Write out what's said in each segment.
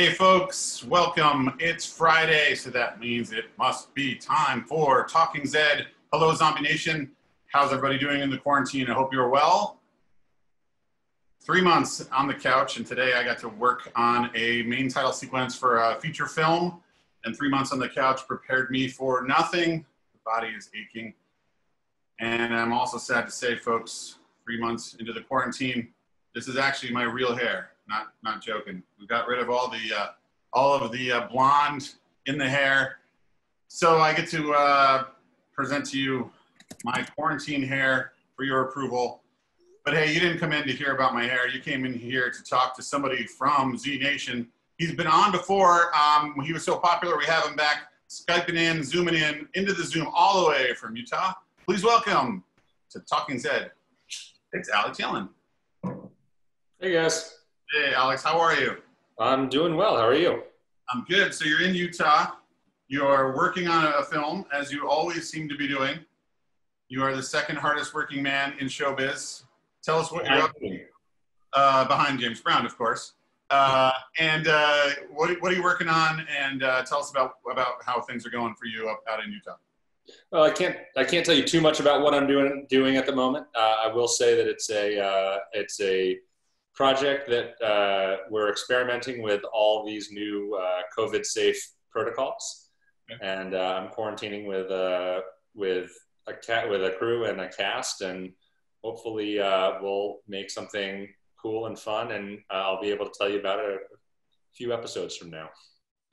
Hey, folks, welcome. It's Friday, so that means it must be time for Talking Zed. Hello, Zombie Nation. How's everybody doing in the quarantine? I hope you're well. Three months on the couch, and today I got to work on a main title sequence for a feature film. And three months on the couch prepared me for nothing. The body is aching. And I'm also sad to say, folks, three months into the quarantine, this is actually my real hair. Not not joking. We got rid of all the uh, all of the uh, blonde in the hair, so I get to uh, present to you my quarantine hair for your approval. But hey, you didn't come in to hear about my hair. You came in here to talk to somebody from Z Nation. He's been on before. Um, he was so popular, we have him back, skyping in, zooming in, into the Zoom all the way from Utah. Please welcome to Talking Zed. It's Alex Yellen. Hey guys. Hey, Alex, how are you? I'm doing well. How are you? I'm good. So you're in Utah. You're working on a film, as you always seem to be doing. You are the second hardest working man in showbiz. Tell us what you're up to. Uh, behind James Brown, of course. Uh, and uh, what, what are you working on? And uh, tell us about about how things are going for you up out in Utah. Well, I can't I can't tell you too much about what I'm doing doing at the moment. Uh, I will say that it's a uh, it's a project that uh, we're experimenting with all these new uh, COVID safe protocols, okay. and uh, I'm quarantining with uh, with a cat with a crew and a cast, and hopefully uh, we'll make something cool and fun, and uh, I'll be able to tell you about it a few episodes from now.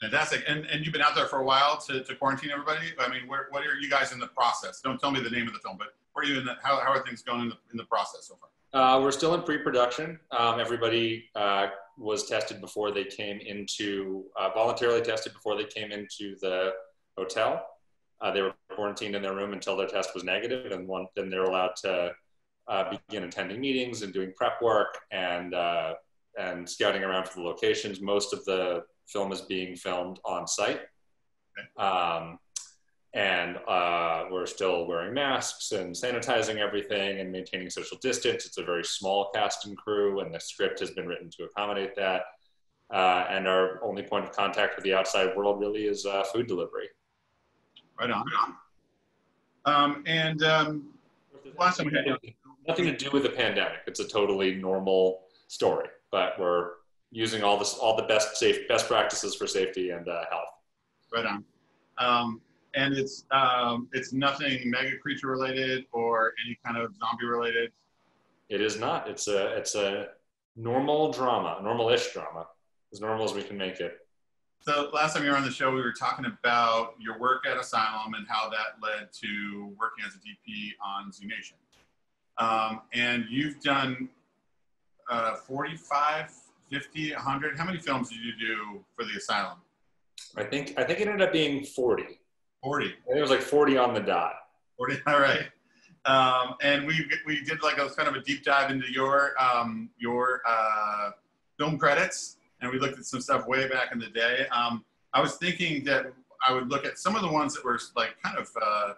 Fantastic. And, and you've been out there for a while to, to quarantine everybody. I mean, where, what are you guys in the process? Don't tell me the name of the film, but where are you in the, how, how are things going in the, in the process so far? Uh, we're still in pre-production. Um, everybody uh, was tested before they came into, uh, voluntarily tested before they came into the hotel. Uh, they were quarantined in their room until their test was negative, and one, then they're allowed to uh, begin attending meetings and doing prep work and uh, and scouting around for the locations. Most of the film is being filmed on site. Um, and uh, we're still wearing masks and sanitizing everything and maintaining social distance. It's a very small cast and crew, and the script has been written to accommodate that. Uh, and our only point of contact with the outside world really is uh, food delivery. Right on. Um, and um, last time we had nothing to do with the pandemic. It's a totally normal story, but we're using all this, all the best safe, best practices for safety and uh, health. Right on. Um, and it's um, it's nothing mega creature related or any kind of zombie related. It is not. It's a it's a normal drama, normal-ish drama, as normal as we can make it. So last time you were on the show, we were talking about your work at Asylum and how that led to working as a DP on Z Nation. Um, and you've done uh, 45, 50, 100. How many films did you do for the Asylum? I think I think it ended up being 40. 40. It was like 40 on the dot. 40, all right. Um, and we, we did like a kind of a deep dive into your, um, your uh, film credits, and we looked at some stuff way back in the day. Um, I was thinking that I would look at some of the ones that were like kind of uh,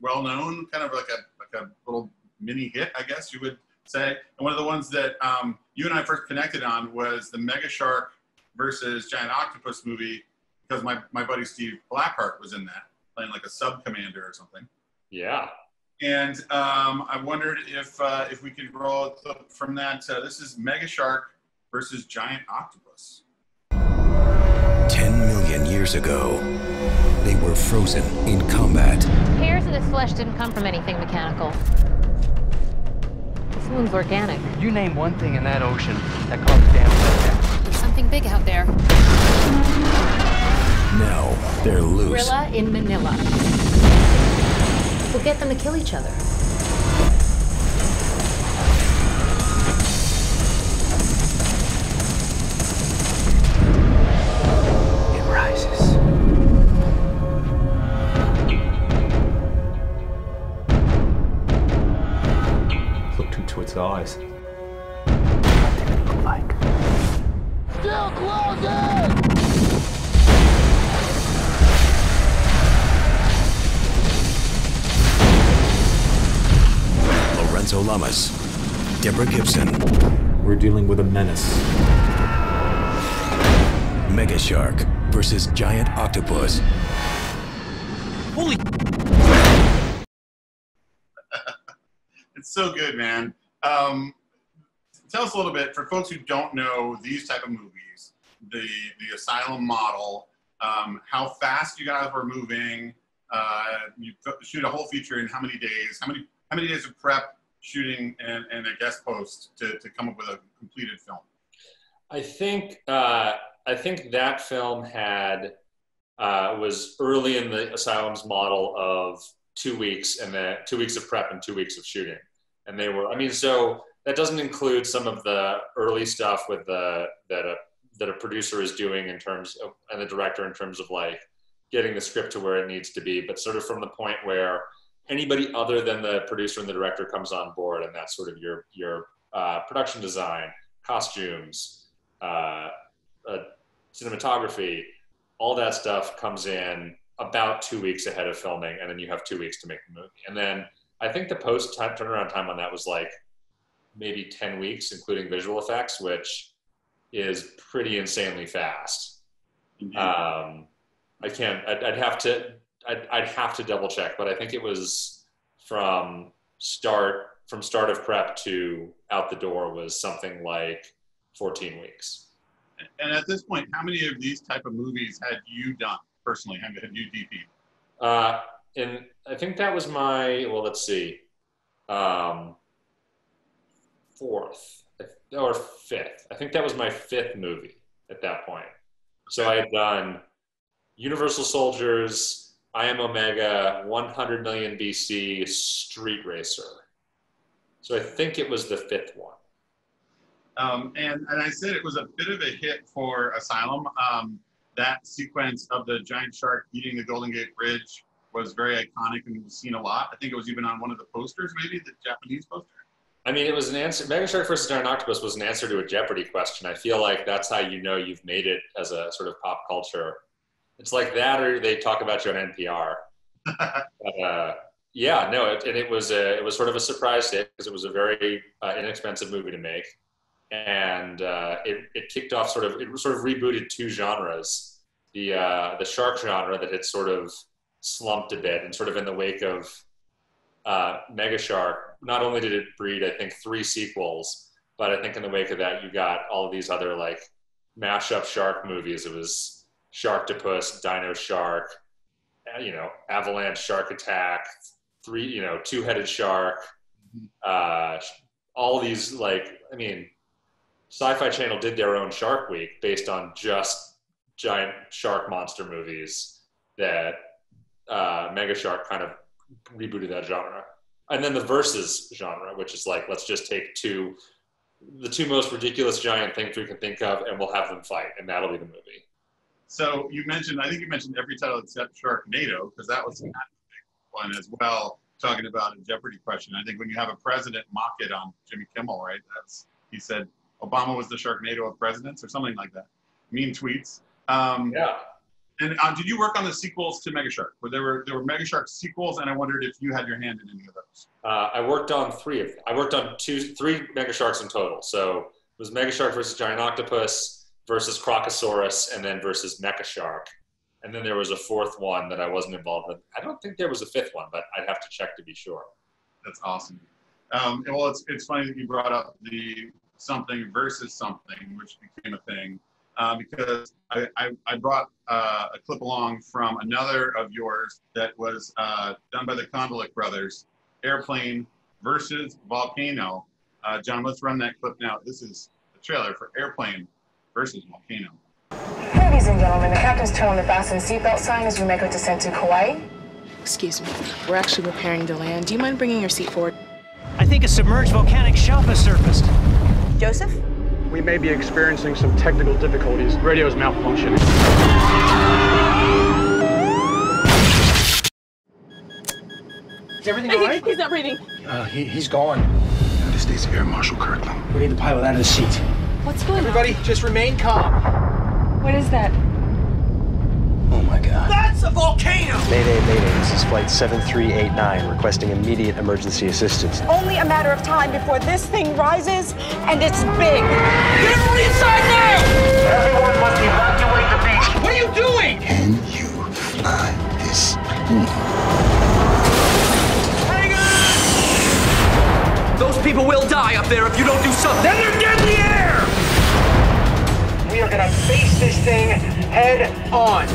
well known, kind of like a, like a little mini hit, I guess you would say. And one of the ones that um, you and I first connected on was the Mega Shark versus Giant Octopus movie because my, my buddy Steve Blackheart was in that playing like a sub commander or something. Yeah. And um, I wondered if uh, if we could roll from that. Uh, this is Mega Shark versus Giant Octopus. Ten million years ago, they were frozen in combat. Hairs of this flesh didn't come from anything mechanical. This moon's organic. You name one thing in that ocean that comes down like that. There's something big out there. Now they're loose. Gorilla in Manila. We'll get them to kill each other. It rises. Looked into its eyes. Lorenzo Lamas, Deborah Gibson, We're dealing with a menace. Mega Shark versus Giant Octopus. Holy It's so good, man. Um, tell us a little bit for folks who don't know these type of movies, the the Asylum model, um, how fast you guys were moving. Uh, you shoot a whole feature in how many days? How many how many days of prep, shooting, and, and a guest post to, to come up with a completed film? I think uh, I think that film had uh, was early in the Asylum's model of two weeks and then two weeks of prep and two weeks of shooting, and they were. I mean, so that doesn't include some of the early stuff with the that a that a producer is doing in terms of and the director in terms of like getting the script to where it needs to be, but sort of from the point where anybody other than the producer and the director comes on board, and that's sort of your your uh, production design, costumes, uh, uh, cinematography, all that stuff comes in about two weeks ahead of filming, and then you have two weeks to make the movie. And then I think the post time, turnaround time on that was like maybe 10 weeks, including visual effects, which is pretty insanely fast. Um, I can't, I'd, I'd have to, I'd, I'd have to double check, but I think it was from start, from start of prep to out the door was something like 14 weeks. And at this point, how many of these type of movies had you done personally? Have, have you DP'd? Uh, and I think that was my, well, let's see, um, fourth or fifth. I think that was my fifth movie at that point. So I had done Universal Soldiers, I Am Omega, 100 Million BC, Street Racer. So I think it was the fifth one. Um, and, and I said it was a bit of a hit for Asylum. Um, that sequence of the giant shark eating the Golden Gate Bridge was very iconic and was seen a lot. I think it was even on one of the posters, maybe the Japanese poster. I mean, it was an answer. Mega Shark versus Giant Octopus was an answer to a Jeopardy question. I feel like that's how you know you've made it as a sort of pop culture. It's like that, or they talk about you on NPR. but, uh, yeah, no, it, and it was a, it was sort of a surprise hit because it was a very uh, inexpensive movie to make, and uh, it, it kicked off sort of it sort of rebooted two genres, the uh, the shark genre that had sort of slumped a bit, and sort of in the wake of uh, Mega Shark, not only did it breed, I think, three sequels, but I think in the wake of that, you got all of these other like mashup shark movies. It was Sharktopus, Dino Shark, uh, you know, Avalanche Shark Attack, three, you know, two-headed shark. Uh, all these like, I mean, Sci-Fi Channel did their own Shark Week based on just giant shark monster movies that uh, Mega Shark kind of rebooted that genre. And then the versus genre, which is like, let's just take two, the two most ridiculous giant things we can think of, and we'll have them fight, and that'll be the movie. So you mentioned, I think you mentioned every title except Sharknado, because that was kind of a big one as well, talking about a Jeopardy question. I think when you have a president mock it on Jimmy Kimmel, right? That's he said Obama was the Sharknado of presidents or something like that. Mean tweets. Um, Yeah. And uh, did you work on the sequels to Mega Shark? Where there were there were Mega Shark sequels, and I wondered if you had your hand in any of those. Uh, I worked on three of them. I worked on two, three Mega Sharks in total. So it was Mega Shark versus Giant Octopus versus Crocosaurus, and then versus Mecha Shark. And then there was a fourth one that I wasn't involved with. I don't think there was a fifth one, but I'd have to check to be sure. That's awesome. Um, well, it's it's funny that you brought up the something versus something, which became a thing, uh, because I, I, I brought uh, a clip along from another of yours that was uh, done by the Kondelik brothers, Airplane versus Volcano. Uh, John, let's run that clip now. This is the trailer for Airplane versus Volcano. Ladies and gentlemen, the captain's telling the fasten seatbelt sign as we make our descent to Kauai. Excuse me. We're actually preparing to land. Do you mind bringing your seat forward? I think a submerged volcanic shelf has surfaced. Joseph? We may be experiencing some technical difficulties. Radio's malfunctioning. Is everything all right? He's not breathing. Uh, he, he's gone. United States Air Marshal Kirkland. We need the pilot out of the seat. What's going Everybody, on? Everybody, just remain calm. What is that? Oh my god. That's a volcano! Mayday, mayday. This is flight 7389 requesting immediate emergency assistance. Only a matter of time before this thing rises and it's big. Get everyone inside now! Everyone must evacuate the beach. What are you doing? Can you fly this thing? Hang on! Those people will die up there if you don't do something. Then they're deadly in the! We are gonna face this thing head on.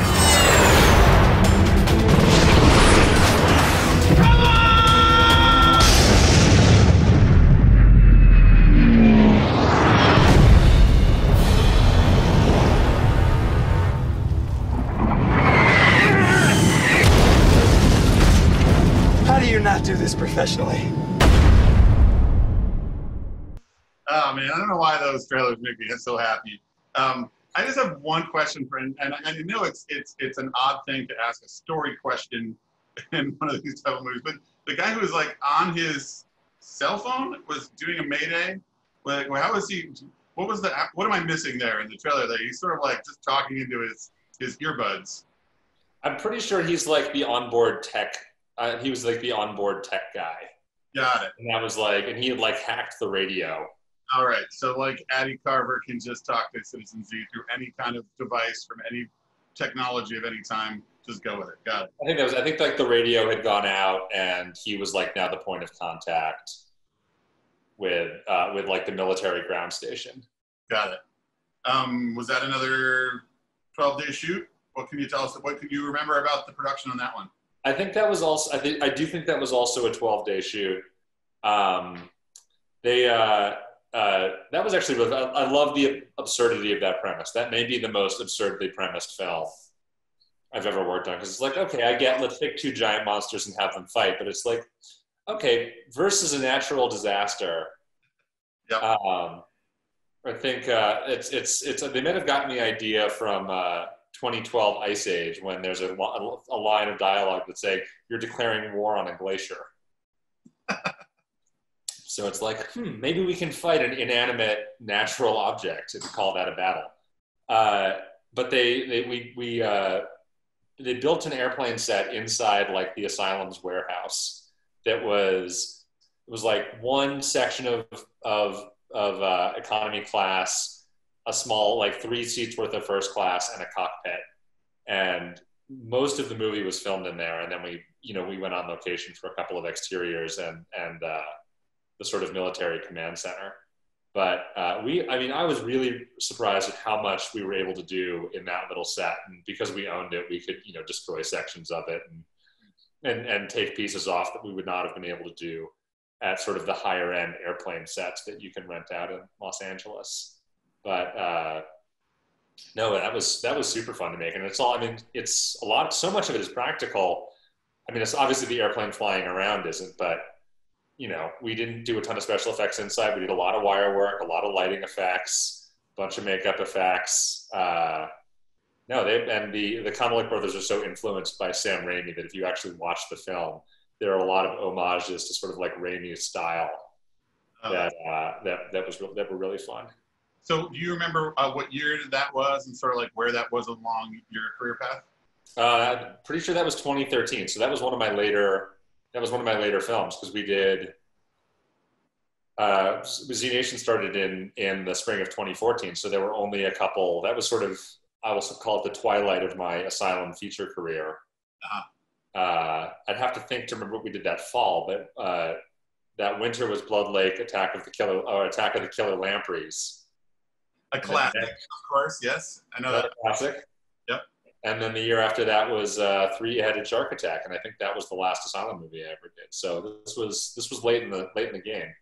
How do you not do this professionally? Oh man, I don't know why those trailers make me so happy. Um, I just have one question for, and, and I know it's it's it's an odd thing to ask a story question in one of these type of movies, but the guy who was like on his cell phone was doing a mayday. Like, how was he? What was the? What am I missing there in the trailer? That he's sort of like just talking into his his earbuds. I'm pretty sure he's like the onboard tech. Uh, he was like the onboard tech guy. Got it. And that was like, and he had like hacked the radio. All right. So like Addy Carver can just talk to Citizen Z through any kind of device from any technology of any time. Just go with it. Got it. I think that was. I think like the radio had gone out, and he was like now the point of contact with uh, with like the military ground station. Got it. Um, was that another 12 day shoot? What can you tell us? What can you remember about the production on that one? I think that was also. I think I do think that was also a 12 day shoot. Um, they uh, uh, that was actually. I, I love the absurdity of that premise. That may be the most absurdly premised film I've ever worked on because it's like, okay, I get let's pick two giant monsters and have them fight, but it's like, okay, versus a natural disaster. Yep. Um, I think uh, it's it's it's they might have gotten the idea from uh, 2012 Ice Age when there's a, a line of dialogue that say you're declaring war on a glacier. so it's like, hmm, maybe we can fight an inanimate natural object and call that a battle. Uh, but they, they we we uh, they built an airplane set inside like the asylum's warehouse that was it was like one section of of of uh, economy class, a small like three seats worth of first class, and a cockpit. And most of the movie was filmed in there, and then we you know we went on location for a couple of exteriors and and uh, the sort of military command center. But uh, we, I mean, I was really surprised at how much we were able to do in that little set, and because we owned it, we could you know destroy sections of it and and and take pieces off that we would not have been able to do at sort of the higher end airplane sets that you can rent out in Los Angeles. But uh, no, that was that was super fun to make, and it's all. I mean, it's a lot. So much of it is practical. I mean, it's obviously the airplane flying around isn't, but you know, we didn't do a ton of special effects inside. We did a lot of wire work, a lot of lighting effects, a bunch of makeup effects. Uh, no, they and the the Kondelik brothers are so influenced by Sam Raimi that if you actually watch the film, there are a lot of homages to sort of like Raimi's style Oh. that uh, that that was real, that were really fun. So, do you remember uh, what year that was, and sort of like where that was along your career path? Uh, pretty sure that was 2013. So that was one of my later that was one of my later films because we did. Uh, Z Nation started in in the spring of 2014, so there were only a couple. That was sort of I will call it the twilight of my asylum feature career. Uh-huh. Uh, I'd have to think to remember what we did that fall, but uh, that winter was Blood Lake, Attack of the Killer, or Attack of the Killer Lampreys. A classic, of course. Yes, I know that. Another classic. And then the year after that was uh, Three Headed Shark Attack, and I think that was the last Asylum movie I ever did. So this was this was late in the late in the game.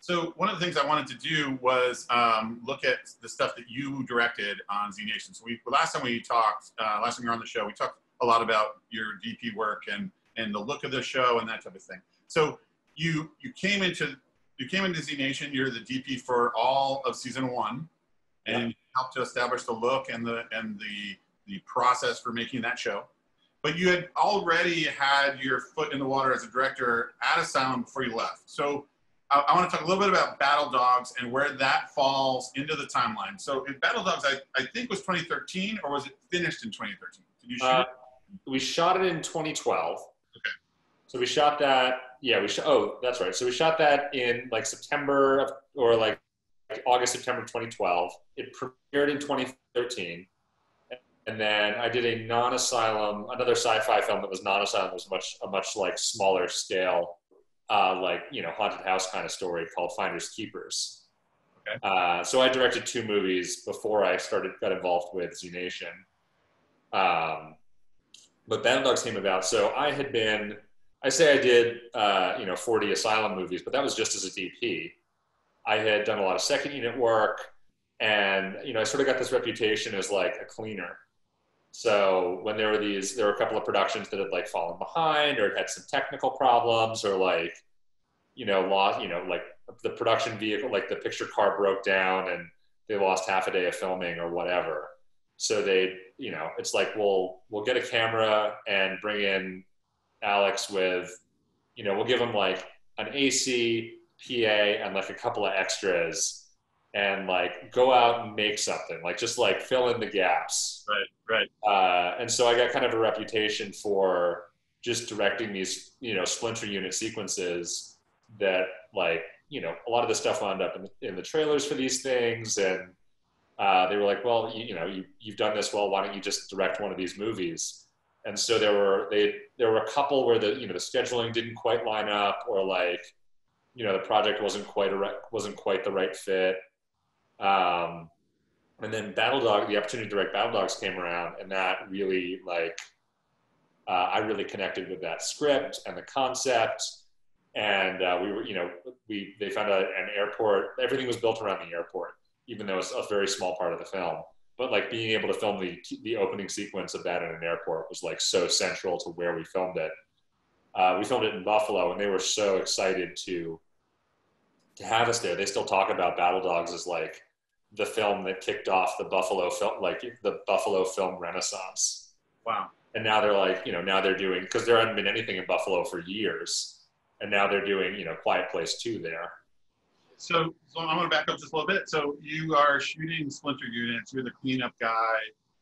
So one of the things I wanted to do was um, look at the stuff that you directed on Z Nation. So we last time we talked, uh, last time you were on the show, we talked a lot about your DP work and and the look of the show and that type of thing. So you you came into you came into Z Nation. You're the DP for all of season one, and helped to establish the look and the and the the process for making that show. But you had already had your foot in the water as a director at Asylum before you left. So I, I want to talk a little bit about Battle Dogs and where that falls into the timeline. So in Battle Dogs, I, I think was 2013, or was it finished in 2013? Did you shoot Uh, we shot it in 2012. Okay. So we shot that. Yeah, we shot. Oh, that's right. So we shot that in like September of, or like, like August, September 2012. It premiered in 2013. And then I did a non-asylum, another sci-fi film that was non-asylum. It was much a much like smaller scale uh, like you know haunted house kind of story called Finders Keepers. Okay. Uh, so I directed two movies before I started got involved with Z Nation. Um, but Battle Dogs came about. So I had been, I say I did, uh, you know, 40 asylum movies, but that was just as a DP. I had done a lot of second unit work, and you know, I sort of got this reputation as like a cleaner. So when there were these, there were a couple of productions that had like fallen behind or had some technical problems or like, you know, lost, you know, like the production vehicle, like the picture car broke down and they lost half a day of filming or whatever. So they, you know, it's like we'll we'll get a camera and bring in Alex with, you know, we'll give him like an AC, PA, and like a couple of extras and like go out and make something like just like fill in the gaps. Right right. Uh, and so i got kind of a reputation for just directing these you know splinter unit sequences that like you know a lot of the stuff wound up in the, in the trailers for these things and uh, they were like well you, you know you, you've done this well why don't you just direct one of these movies? And so there were they there were a couple where the you know the scheduling didn't quite line up or like you know the project wasn't quite a wasn't quite the right fit um, and then Battle Dog, the opportunity to direct Battle Dogs came around, and that really like uh, I really connected with that script and the concept. And uh, we were, you know, we they found a, an airport. Everything was built around the airport, even though it's a very small part of the film. But like being able to film the the opening sequence of that in an airport was like so central to where we filmed it. Uh, we filmed it in Buffalo, and they were so excited to to have us there. They still talk about Battle Dogs as like the film that kicked off the Buffalo film, like the Buffalo film renaissance. Wow. And now they're like, you know, now they're doing, because there hadn't been anything in Buffalo for years. And now they're doing, you know, Quiet Place 2 there. So, so I'm going to back up just a little bit. So you are shooting Splinter units. You're the cleanup guy.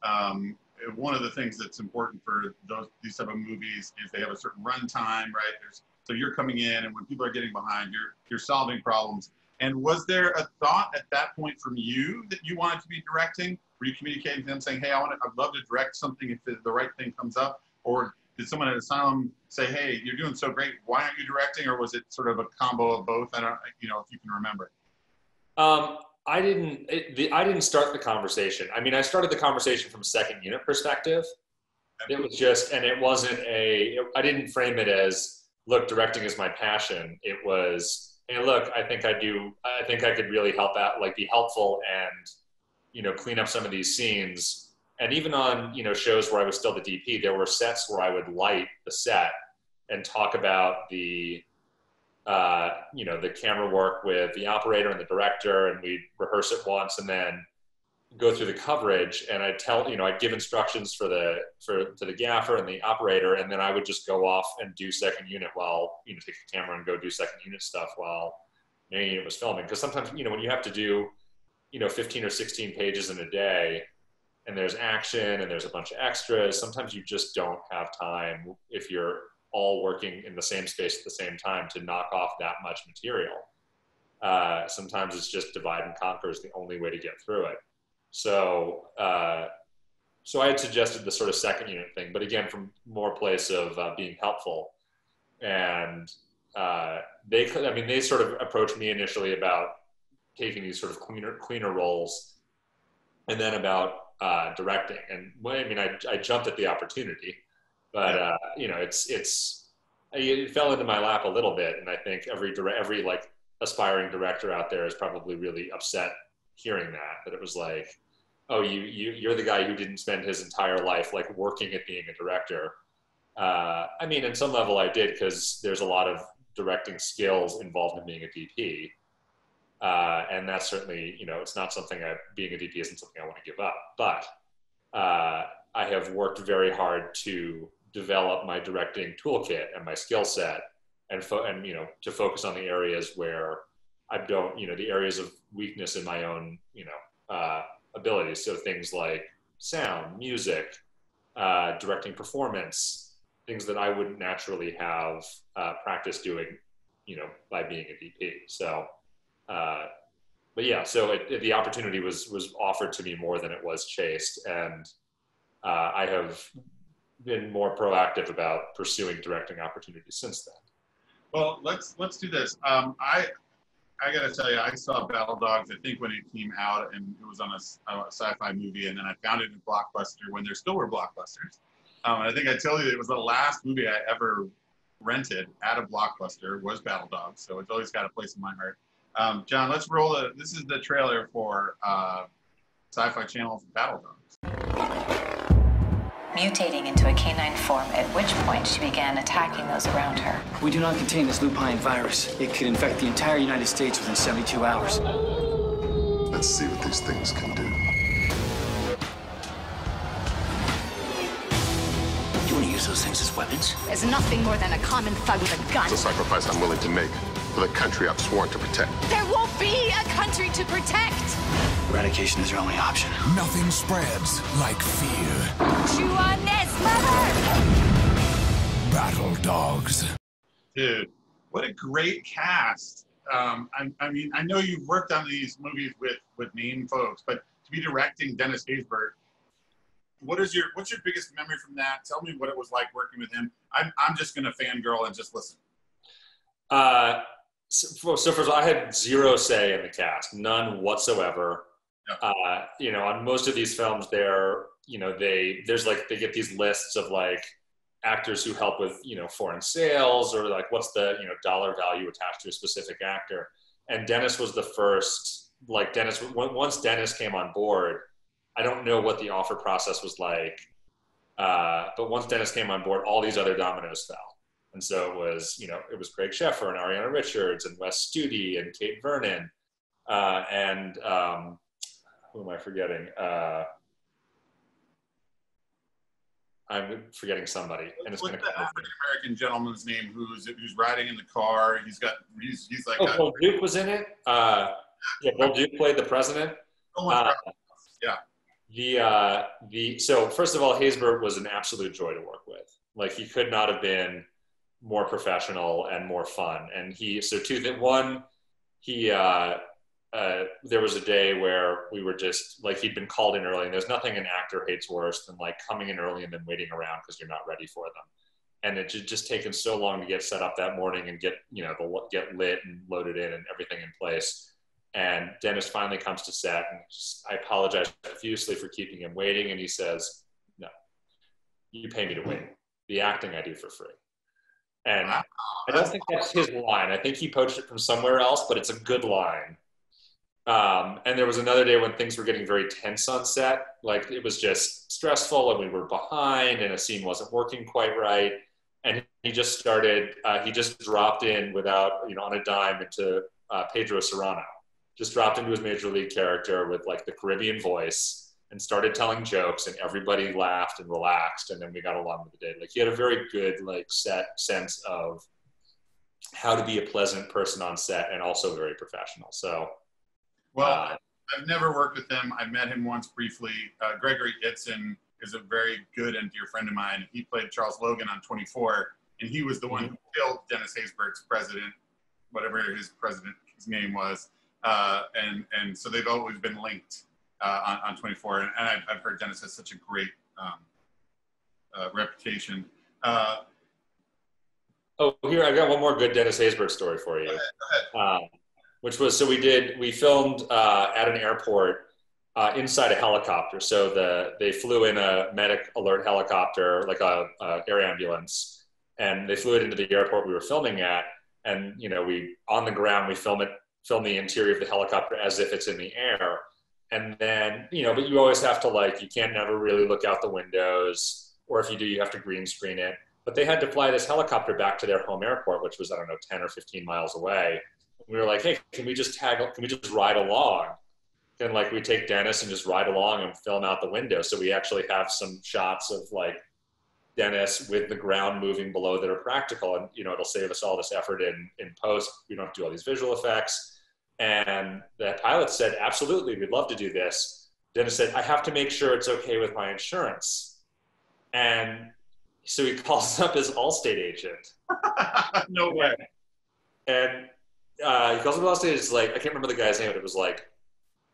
Um, one of the things that's important for those these type of movies is they have a certain runtime, right? There's so you're coming in, and when people are getting behind, you're you're solving problems. And was there a thought at that point from you that you wanted to be directing? Were you communicating to them saying, "Hey, I want to, I'd love to direct something if the, the right thing comes up," or did someone at Asylum say, "Hey, you're doing so great, why aren't you directing?" Or was it sort of a combo of both? I don't, you know, if you can remember. Um, I didn't. It, the, I didn't start the conversation. I mean, I started the conversation from a second unit perspective. It was just, and it wasn't a. It, I didn't frame it as, "Look, directing is my passion." It was, "Hey, look, I think I do. I think I could really help out, like be helpful, and you know, clean up some of these scenes." And even on you know shows where I was still the DP, there were sets where I would light the set and talk about the uh, you know, the camera work with the operator and the director, and we'd rehearse it once, and then go through the coverage. And I'd tell, you know, I'd give instructions for the for to the gaffer and the operator, and then I would just go off and do second unit while you know take the camera and go do second unit stuff while main unit was filming. Because sometimes, you know, when you have to do, you know, 15 or 16 pages in a day, and there's action and there's a bunch of extras, sometimes you just don't have time if you're all working in the same space at the same time to knock off that much material. Uh, sometimes it's just divide and conquer is the only way to get through it. So, uh, so I had suggested the sort of second unit thing, but again, from more place of uh, being helpful. And uh, they, could I mean, they sort of approached me initially about taking these sort of cleaner, cleaner roles, and then about uh, directing. And I mean, I, I jumped at the opportunity but uh, you know, it's it's it fell into my lap a little bit, and I think every every like aspiring director out there is probably really upset hearing that that it was like, oh, you you you're the guy who didn't spend his entire life like working at being a director. Uh, I mean, in some level, I did because there's a lot of directing skills involved in being a DP. Uh, and that's certainly, you know, it's not something I, being a DP isn't something I want to give up. But uh, I have worked very hard to develop my directing toolkit and my skill set and fo- and you know to focus on the areas where I don't you know the areas of weakness in my own you know uh, abilities so things like sound music uh, directing performance things that I wouldn't naturally have uh, practice doing you know by being a DP so uh, but yeah so it, it, the opportunity was was offered to me more than it was chased and uh, I have been more proactive about pursuing directing opportunities since then. Well, let's let's do this. Um, I I gotta tell you, I saw Battle Dogs. I think when it came out, and it was on a, a sci-fi movie, and then I found it in Blockbuster when there still were blockbusters. Um, and I think I tell you it was the last movie I ever rented at a blockbuster was Battle Dogs. So it's always got a place in my heart. Um, John, let's roll the. This is the trailer for uh, Sci-Fi Channel's Battle Dogs mutating into a canine form, at which point she began attacking those around her. We do not contain this lupine virus. It could infect the entire United States within 72 hours. Let's see what these things can do. You want to use those things as weapons? As nothing more than a common thug with a gun. It's a sacrifice I'm willing to make for the country I've sworn to protect. There won't be a country to protect. Eradication is your only option. Nothing spreads like fear. Chew on this, mother! Battle Dogs. Dude, what a great cast. Um, I, I, mean, I know you've worked on these movies with with name folks, but to be directing Dennis Haysbert, what is your what's your biggest memory from that? Tell me what it was like working with him. I'm I'm just gonna fangirl and just listen. Uh, so, so first of all, I had zero say in the cast, none whatsoever. Yeah. Uh, you know, on most of these films, they're you know they there's like they get these lists of like actors who help with you know foreign sales or like what's the you know dollar value attached to a specific actor. And Dennis was the first. Like Dennis, once Dennis came on board, I don't know what the offer process was like, uh, but once Dennis came on board, all these other dominoes fell. And so it was, you know, it was Craig Sheffer and Ariana Richards and Wes Studi and Kate Vernon uh, and um, who am I forgetting? Uh, I'm forgetting somebody, and it's going to come. African American gentleman's name who's who's riding in the car. He's got he's he's like. Oh, a, Bill Duke was in it. Uh, yeah, Bill Duke played the president. Oh my uh, yeah. The uh, the so first of all, Haysbert was an absolute joy to work with. Like he could not have been more professional and more fun. And he, so two, that one, he, uh, uh, there was a day where we were just like he'd been called in early, and there's nothing an actor hates worse than like coming in early and then waiting around because you're not ready for them. And it just, just taken so long to get set up that morning and get you know the, get lit and loaded in and everything in place. And Dennis finally comes to set, and just, I apologize profusely for keeping him waiting. And he says, "No, you pay me to wait. The acting I do for free." And I don't think that's his line. I think he poached it from somewhere else, but it's a good line. Um, and there was another day when things were getting very tense on set. Like it was just stressful and we were behind and a scene wasn't working quite right. And he just started, uh, he just dropped in without, you know, on a dime into uh, Pedro Cerrano. Just dropped into his major league character with like the Caribbean voice and started telling jokes and everybody laughed and relaxed and then we got along with the day like he had a very good like set sense of how to be a pleasant person on set and also very professional so well uh, i've never worked with him i met him once briefly uh, gregory itzin is a very good and dear friend of mine he played charles logan on 24 and he was the one who killed dennis haysbert's president whatever his president's name was uh, and and so they've always been linked uh, on, on 24. And, and I've, I've, heard Dennis has such a great um, uh, reputation. Uh, oh, here, I've got one more good Dennis Haysbert story for you. Go ahead, go ahead. Which was, so we did, we filmed uh, at an airport uh, inside a helicopter. So the, they flew in a medic alert helicopter, like a, a air ambulance, and they flew it into the airport we were filming at. And, you know, we, on the ground, we film it, film the interior of the helicopter as if it's in the air and then you know but you always have to like you can't never really look out the windows or if you do you have to green screen it but they had to fly this helicopter back to their home airport which was i don't know 10 or 15 miles away we were like hey can we just tag can we just ride along and like we take dennis and just ride along and film out the window so we actually have some shots of like dennis with the ground moving below that are practical and you know it'll save us all this effort in in post we don't have to do all these visual effects and the pilot said, absolutely, we'd love to do this. Dennis said, I have to make sure it's okay with my insurance. And so he calls up his Allstate agent. no way. And uh, he calls up Allstate. It's like, I can't remember the guy's name, but it was like,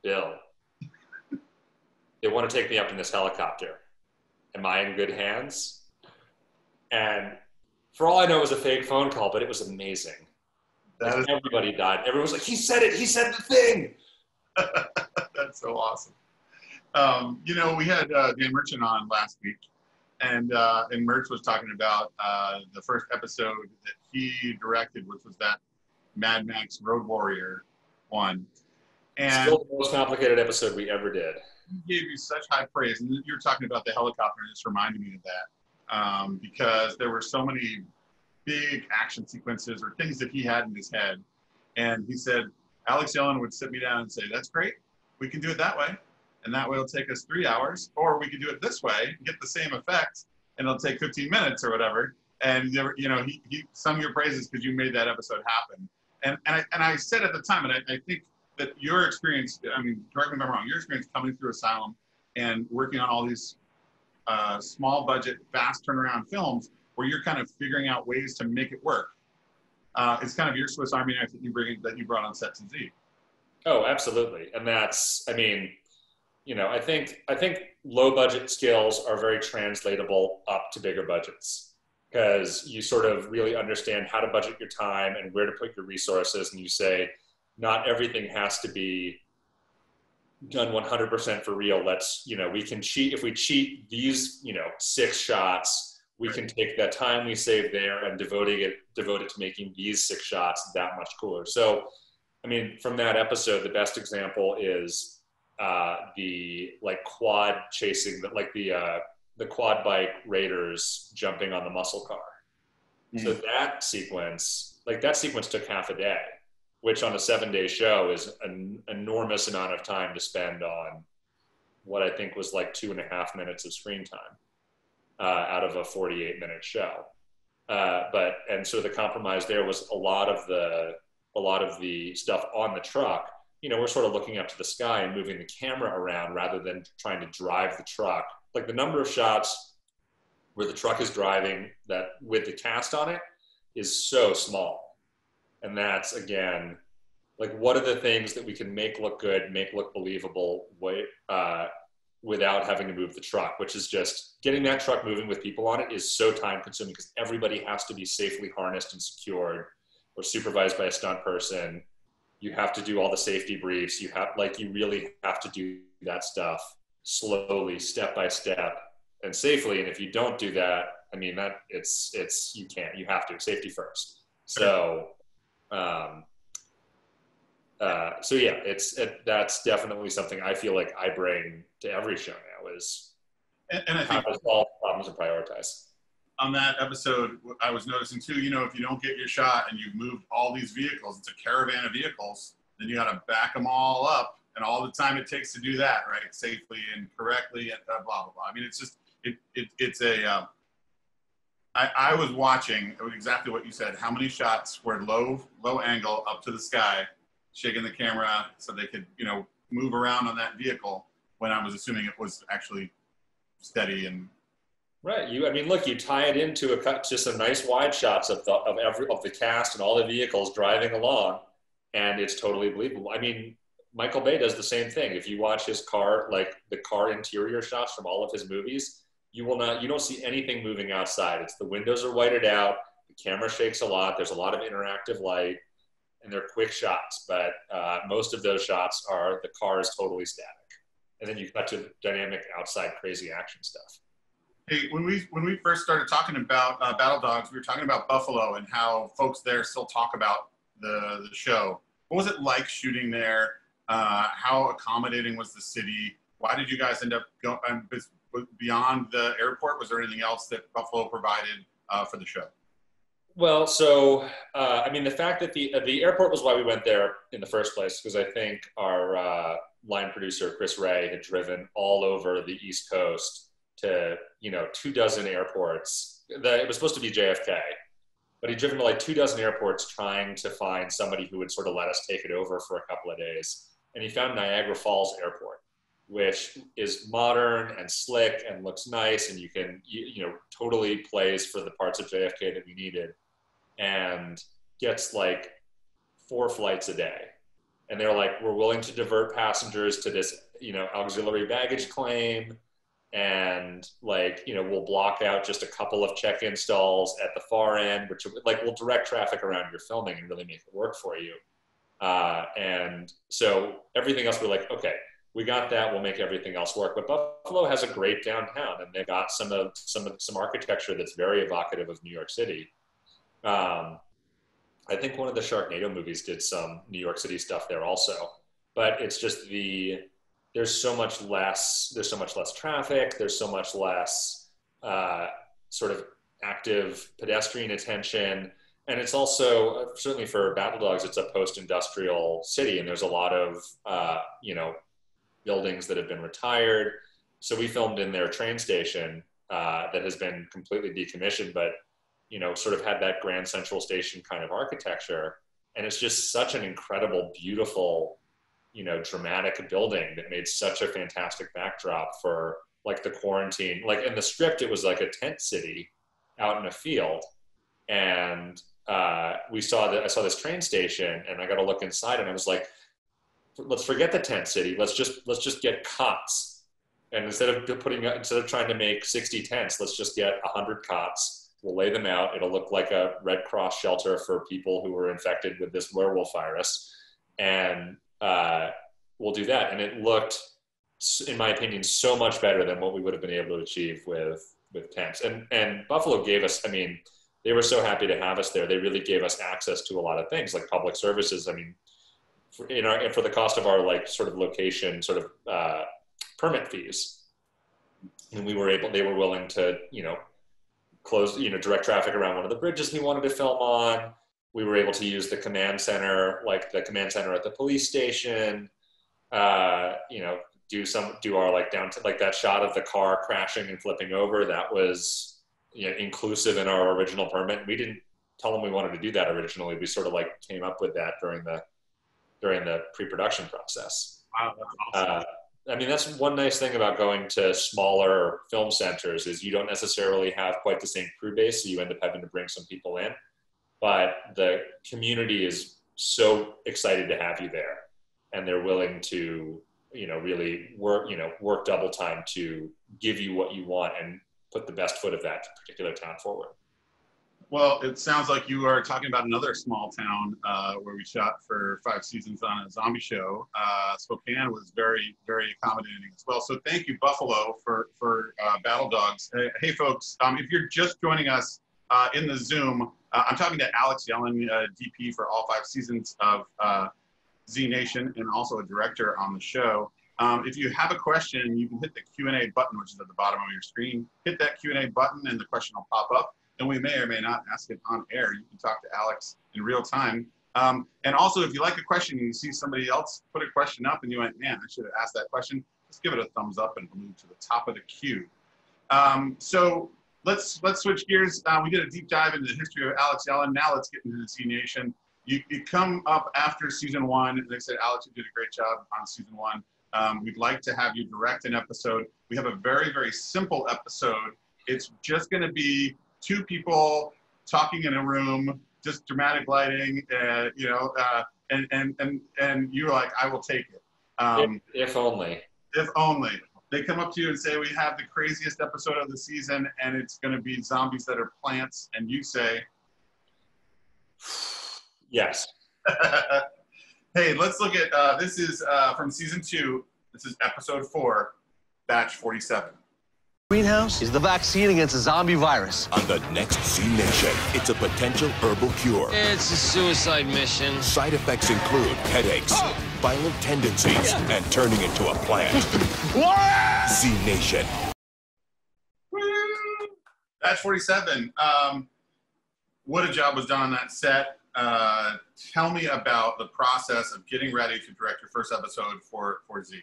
Bill, they want to take me up in this helicopter. Am I in good hands? And For all I know, it was a fake phone call, but it was amazing. That Like, is- everybody died. Everyone was like, "He said it. He said the thing." That's so awesome. Um, you know, we had uh, Dan Merchant on last week, and uh, and Merch was talking about uh, the first episode that he directed, which was that Mad Max Road Warrior one, and Still the most complicated episode we ever did. he gave you such high praise. And you were talking about the helicopter, and it just reminded me of that um, because there were so many big action sequences or things that he had in his head. And he said, Alex Yellen would sit me down and say, That's great. We can do it that way. And that way it'll take us three hours. Or we could do it this way, get the same effect, and it'll take 15 minutes or whatever. And, you know- you know, he, he sung your praises because you made that episode happen. And, and, I, and I said at the time, and I, I think that your experience, I mean, correct me if I'm wrong, your experience coming through Asylum and working on all these uh, small budget, fast turnaround films where you're kind of figuring out ways to make it work. Uh, it's kind of your Swiss Army knife that you bring that you brought on set to Z. Oh, absolutely. And that's, I mean, you know, I think I think low budget skills are very translatable up to bigger budgets because you sort of really understand how to budget your time and where to put your resources, and you say, not everything has to be done 100% for real. Let's, you know, we can cheat if we cheat these, you know, six shots. We can take that time we save there and devoting it devote it to making these six shots that much cooler. So, I mean, from that episode, the best example is uh, the like quad chasing, the, like the uh, the quad bike raiders jumping on the muscle car. So that sequence, like that sequence, took half a day, which on a seven day show is an enormous amount of time to spend on what I think was like two and a half minutes of screen time uh, out of a 48 minute show. Uh, but and so the compromise there was a lot of the a lot of the stuff on the truck. You know, we're sort of looking up to the sky and moving the camera around rather than trying to drive the truck. Like the number of shots where the truck is driving that with the cast on it is so small, and that's again like what are the things that we can make look good, make look believable, way, uh, without having to move the truck, which is just getting that truck moving with people on it is so time consuming because everybody has to be safely harnessed and secured or supervised by a stunt person. You have to do all the safety briefs. You have like you really have to do that stuff slowly, step by step, and safely. And if you don't do that, I mean that it's it's you can't. You have to safety first. So, um, uh, so yeah, it's it, that's definitely something I feel like I bring to every show now is And, and I how to solve problems and prioritize. on that episode, I was noticing too, you know, if you don't get your shot and you've moved all these vehicles, it's a caravan of vehicles, then you got to back them all up and all the time it takes to do that, right? Safely and correctly and uh, blah, blah, blah. I mean, it's just, it, it it's a, um, I, I was watching exactly what you said. How many shots were low, low angle up to the sky, shaking the camera so they could, you know, move around on that vehicle when I was assuming it was actually steady and Right. You. I mean, look. You tie it into a cut, just some nice wide shots of the of every of the cast and all the vehicles driving along, and it's totally believable. I mean, Michael Bay does the same thing. If you watch his car, like the car interior shots from all of his movies, you will not. You don't see anything moving outside. It's the windows are whited out. The camera shakes a lot. There's a lot of interactive light, and they're quick shots. But uh, most of those shots are the car is totally static, and then you cut to dynamic outside crazy action stuff. Hey, when we when we first started talking about uh, Battle Dogs, we were talking about Buffalo and how folks there still talk about the the show. What was it like shooting there? Uh, how accommodating was the city? Why did you guys end up going um, beyond the airport? Was there anything else that Buffalo provided uh, for the show? Well, so uh, I mean, the fact that the uh, the airport was why we went there in the first place because I think our uh, line producer Chris Ray had driven all over the East Coast to you know two dozen airports. The, it was supposed to be JFK, but he'd driven to like two dozen airports trying to find somebody who would sort of let us take it over for a couple of days. And he found Niagara Falls Airport, which is modern and slick and looks nice, and you can you, you know totally plays for the parts of JFK that we needed, and gets like four flights a day. And they're like, we're willing to divert passengers to this you know auxiliary baggage claim and like you know we'll block out just a couple of check-in stalls at the far end which like will direct traffic around your filming and really make it work for you uh, and so everything else we're like okay we got that we'll make everything else work. But buffalo has a great downtown and they got some of some of some architecture that's very evocative of new york city. Um, i think one of the sharknado movies did some new york city stuff there also. But it's just the there's so much less there's so much less traffic there's so much less uh, sort of active pedestrian attention and it's also certainly for battle dogs it's a post-industrial city and there's a lot of uh, you know buildings that have been retired. So we filmed in their train station uh, that has been completely decommissioned but you know sort of had that grand central station kind of architecture. And it's just such an incredible beautiful you know dramatic building that made such a fantastic backdrop for like the quarantine like in the script it was like a tent city out in a field and uh, we saw that i saw this train station and i got to look inside and i was like let's forget the tent city. Let's just let's just get cots. And instead of putting instead of trying to make 60 tents let's just get 100 cots. We'll lay them out. It'll look like a red cross shelter for people who were infected with this werewolf virus. And uh, we'll do that. And it looked, in my opinion, so much better than what we would have been able to achieve with with tents. And and Buffalo gave us, I mean, they were so happy to have us there. They really gave us access to a lot of things like public services. I mean, for, in our, for the cost of our like sort of location sort of uh, permit fees, and we were able, they were willing to, you know, close, you know, direct traffic around one of the bridges we wanted to film on we were able to use the command center, like the command center at the police station. Uh, you know, do some do our like down to like that shot of the car crashing and flipping over. That was you know, inclusive in our original permit. We didn't tell them we wanted to do that originally. We sort of like came up with that during the during the pre-production process. Wow, that's awesome. Uh, I mean, that's one nice thing about going to smaller film centers is you don't necessarily have quite the same crew base, so you end up having to bring some people in but the community is so excited to have you there and they're willing to you know really work you know work double time to give you what you want and put the best foot of that particular town forward. Well it sounds like you are talking about another small town uh, where we shot for five seasons on a zombie show. Uh, spokane was very very accommodating as well. So thank you buffalo for for uh, battle dogs. Hey, hey folks um, if you're just joining us uh, in the zoom uh, I'm talking to Alex Yellen, uh, DP for all five seasons of Z Nation, and also a director on the show. Um, if you have a question, you can hit the Q&A button, which is at the bottom of your screen. Hit that Q&A button, and the question will pop up. And we may or may not ask it on air. You can talk to Alex in real time. Um, and also, if you like a question, and you see somebody else put a question up, and you went, "Man, I should have asked that question." Just give it a thumbs up, and move to the top of the queue. Um, so let's let's switch gears. Uh, we did a deep dive into the history of Alex Yellen. Now let's get into the Z Nation. You, you come up after season one. They said, Alex, you did a great job on season one. Um, we'd like to have you direct an episode. We have a very, very simple episode. It's just going to be two people talking in a room, just dramatic lighting, uh, you know, uh, and, and, and, and you're like, I will take it. Um, if, if only. If only they come up to you and say, We have the craziest episode of the season, and it's going to be zombies that are plants. And you say, Yes. hey, let's look at uh, this is uh, from season two. This is episode four, batch 47. Greenhouse is the vaccine against the zombie virus. On the next Z Nation, it's a potential herbal cure. It's a suicide mission. Side effects include headaches, oh. violent tendencies, yeah. and turning into a plant. What? Z Nation. Batch 47. Um, what a job was done on that set. Uh, tell me about the process of getting ready to direct your first episode for, for Z.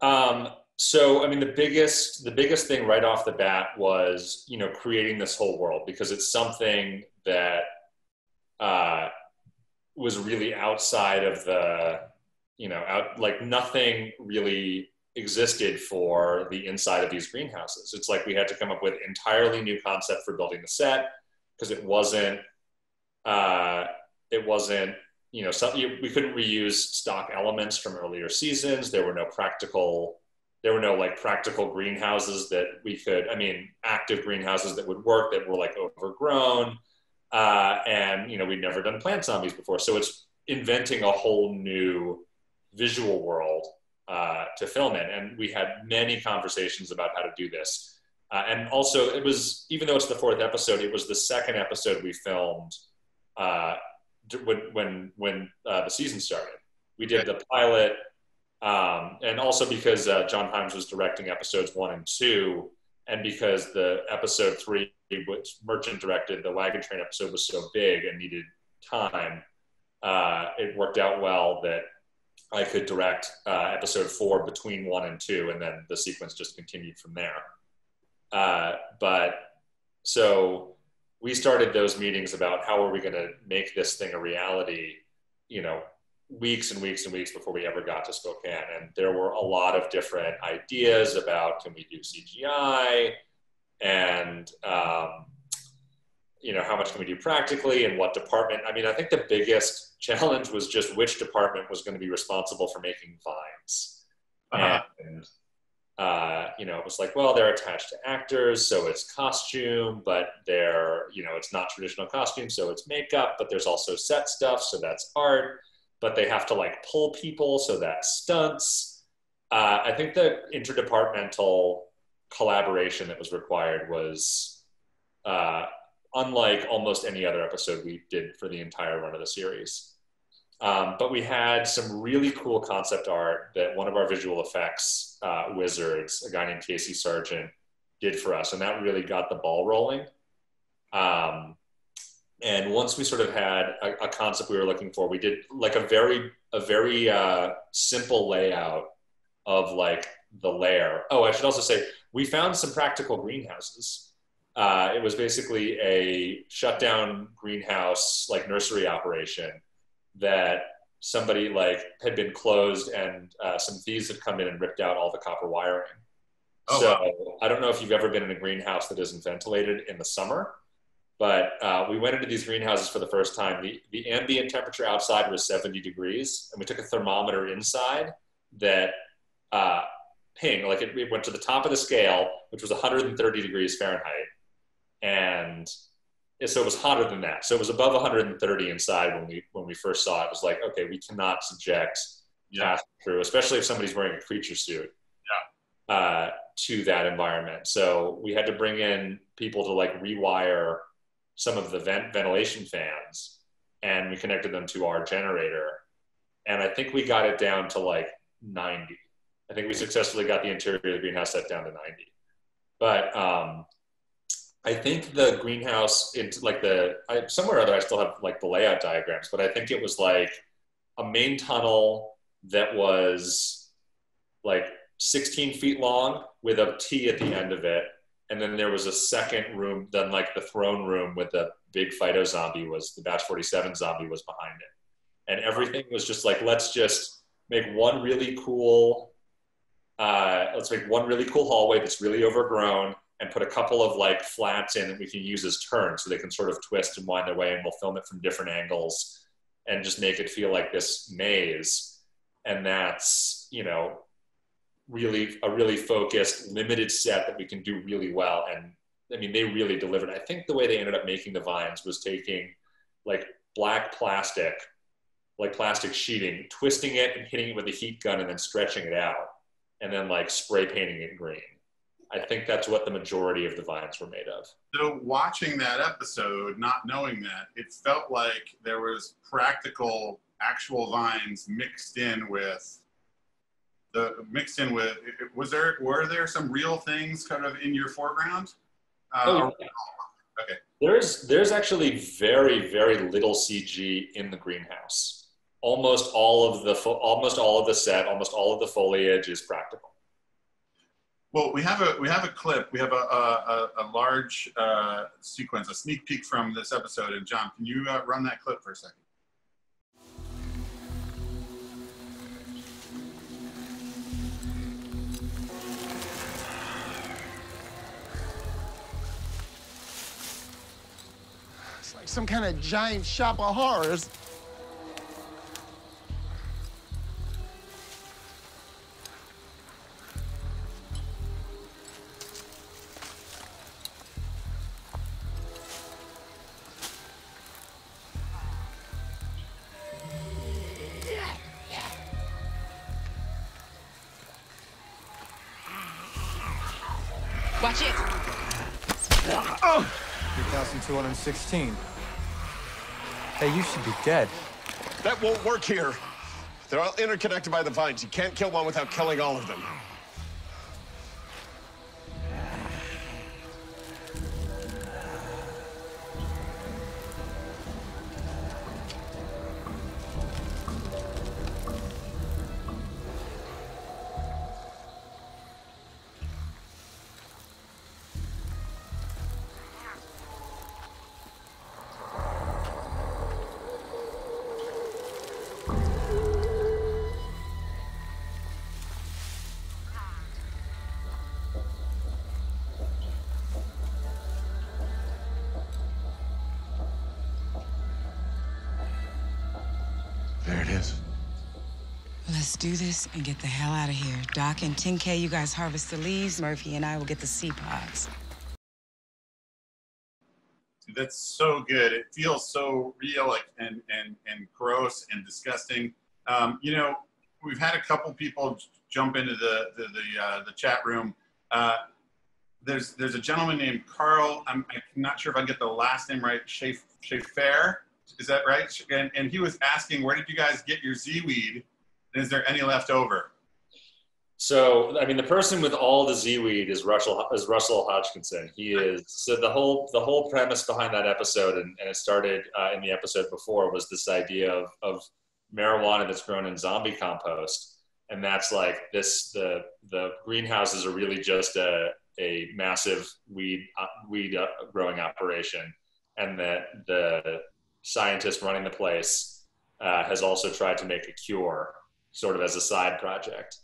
Um, so i mean the biggest the biggest thing right off the bat was you know creating this whole world because it's something that uh, was really outside of the you know out like nothing really existed for the inside of these greenhouses it's like we had to come up with entirely new concept for building the set because it wasn't uh, it wasn't you know some, we couldn't reuse stock elements from earlier seasons there were no practical there were no like practical greenhouses that we could, I mean, active greenhouses that would work that were like overgrown. Uh, and, you know, we'd never done plant zombies before. So it's inventing a whole new visual world uh, to film in. And we had many conversations about how to do this. Uh, and also, it was, even though it's the fourth episode, it was the second episode we filmed uh, when, when, when uh, the season started. We did the pilot um, and also because uh, John Hyams was directing episodes one and two, and because the episode three, which Merchant directed, the wagon train episode was so big and needed time, uh, it worked out well that I could direct uh, episode four between one and two, and then the sequence just continued from there. Uh, but so we started those meetings about how are we going to make this thing a reality, you know, weeks and weeks and weeks before we ever got to Spokane. And there were a lot of different ideas about can we do CGI and, um, you know, how much can we do practically and what department? I mean, I think the biggest challenge was just which department was going to be responsible for making vines. Uh-huh. And, uh, you know, it was like, well, they're attached to actors, so it's costume, but they're, you know, it's not traditional costume, so it's makeup, but there's also set stuff, so that's art but they have to like pull people, so that stunts. Uh, I think the interdepartmental collaboration that was required was uh, unlike almost any other episode we did for the entire run of the series. Um, but we had some really cool concept art that one of our visual effects uh, wizards, a guy named Casey Sargent, did for us, and that really got the ball rolling. Um, and once we sort of had a, a, concept we were looking for we did like a very a very uh, simple layout of like the lair oh i should also say we found some practical greenhouses uh, it was basically a shutdown greenhouse like nursery operation that somebody like had been closed and uh, some thieves had come in and ripped out all the copper wiring oh, so wow. i don't know if you've ever been in a greenhouse that isn't ventilated in the summer but uh, we went into these greenhouses for the first time. The, the ambient temperature outside was 70 degrees, and we took a thermometer inside that uh, ping, like it, it went to the top of the scale, which was 130 degrees Fahrenheit. And so it was hotter than that. So it was above 130 inside when we when we first saw it. It was like, okay, we cannot subject yeah. through, especially if somebody's wearing a creature suit. Yeah. Uh, to that environment. So we had to bring in people to like rewire some of the vent ventilation fans and we connected them to our generator. And I think we got it down to like 90. I think we successfully got the interior of the greenhouse set down to 90. But um, I think the greenhouse, it's like the, I, somewhere or other, I still have like the layout diagrams, but I think it was like a main tunnel that was like 16 feet long with a T at the end of it. And then there was a second room then like the throne room with the big phyto zombie was the batch 47 zombie was behind it. And everything was just like let's just make one really cool uh, let's make one really cool hallway that's really overgrown and put a couple of like flats in that we can use as turns so they can sort of twist and wind their way and we'll film it from different angles and just make it feel like this maze and that's you know really a really focused, limited set that we can do really well. And I mean, they really delivered. I think the way they ended up making the vines was taking like black plastic, like plastic sheeting, twisting it and hitting it with a heat gun and then stretching it out and then like spray painting it green. I think that's what the majority of the vines were made of. So watching that episode, not knowing that, it felt like there was practical, actual vines mixed in with the mixed in with was there were there some real things kind of in your foreground? Uh, oh, yeah. Okay. There's there's actually very very little CG in the greenhouse. Almost all of the almost all of the set, almost all of the foliage is practical. Well, we have a we have a clip. We have a a, a large uh, sequence, a sneak peek from this episode. And John, can you uh, run that clip for a second? It's like some kind of giant shop of horrors. 3,216. Hey, you should be dead. That won't work here. They're all interconnected by the vines. You can't kill one without killing all of them. Let's do this and get the hell out of here. Doc and 10K, you guys harvest the leaves. Murphy and I will get the sea pods. That's so good. It feels so real and, and, and gross and disgusting. Um, you know, we've had a couple people jump into the, the, the, uh, the chat room. Uh, there's, there's a gentleman named Karl. I'm, I'm not sure if I get the last name right. Schaefer. Is that right? And, and he was asking, where did you guys get your Z-weed? And is there any left over? So, I mean, the person with all the Z-weed is Russell is Russell Hodgkinson. He is so the whole the whole premise behind that episode, and, and it started uh, in the episode before, was this idea of of marijuana that's grown in zombie compost, and that's like this the the greenhouses are really just a a massive weed uh, weed uh, growing operation, and that the scientist running the place uh, has also tried to make a cure, sort of as a side project.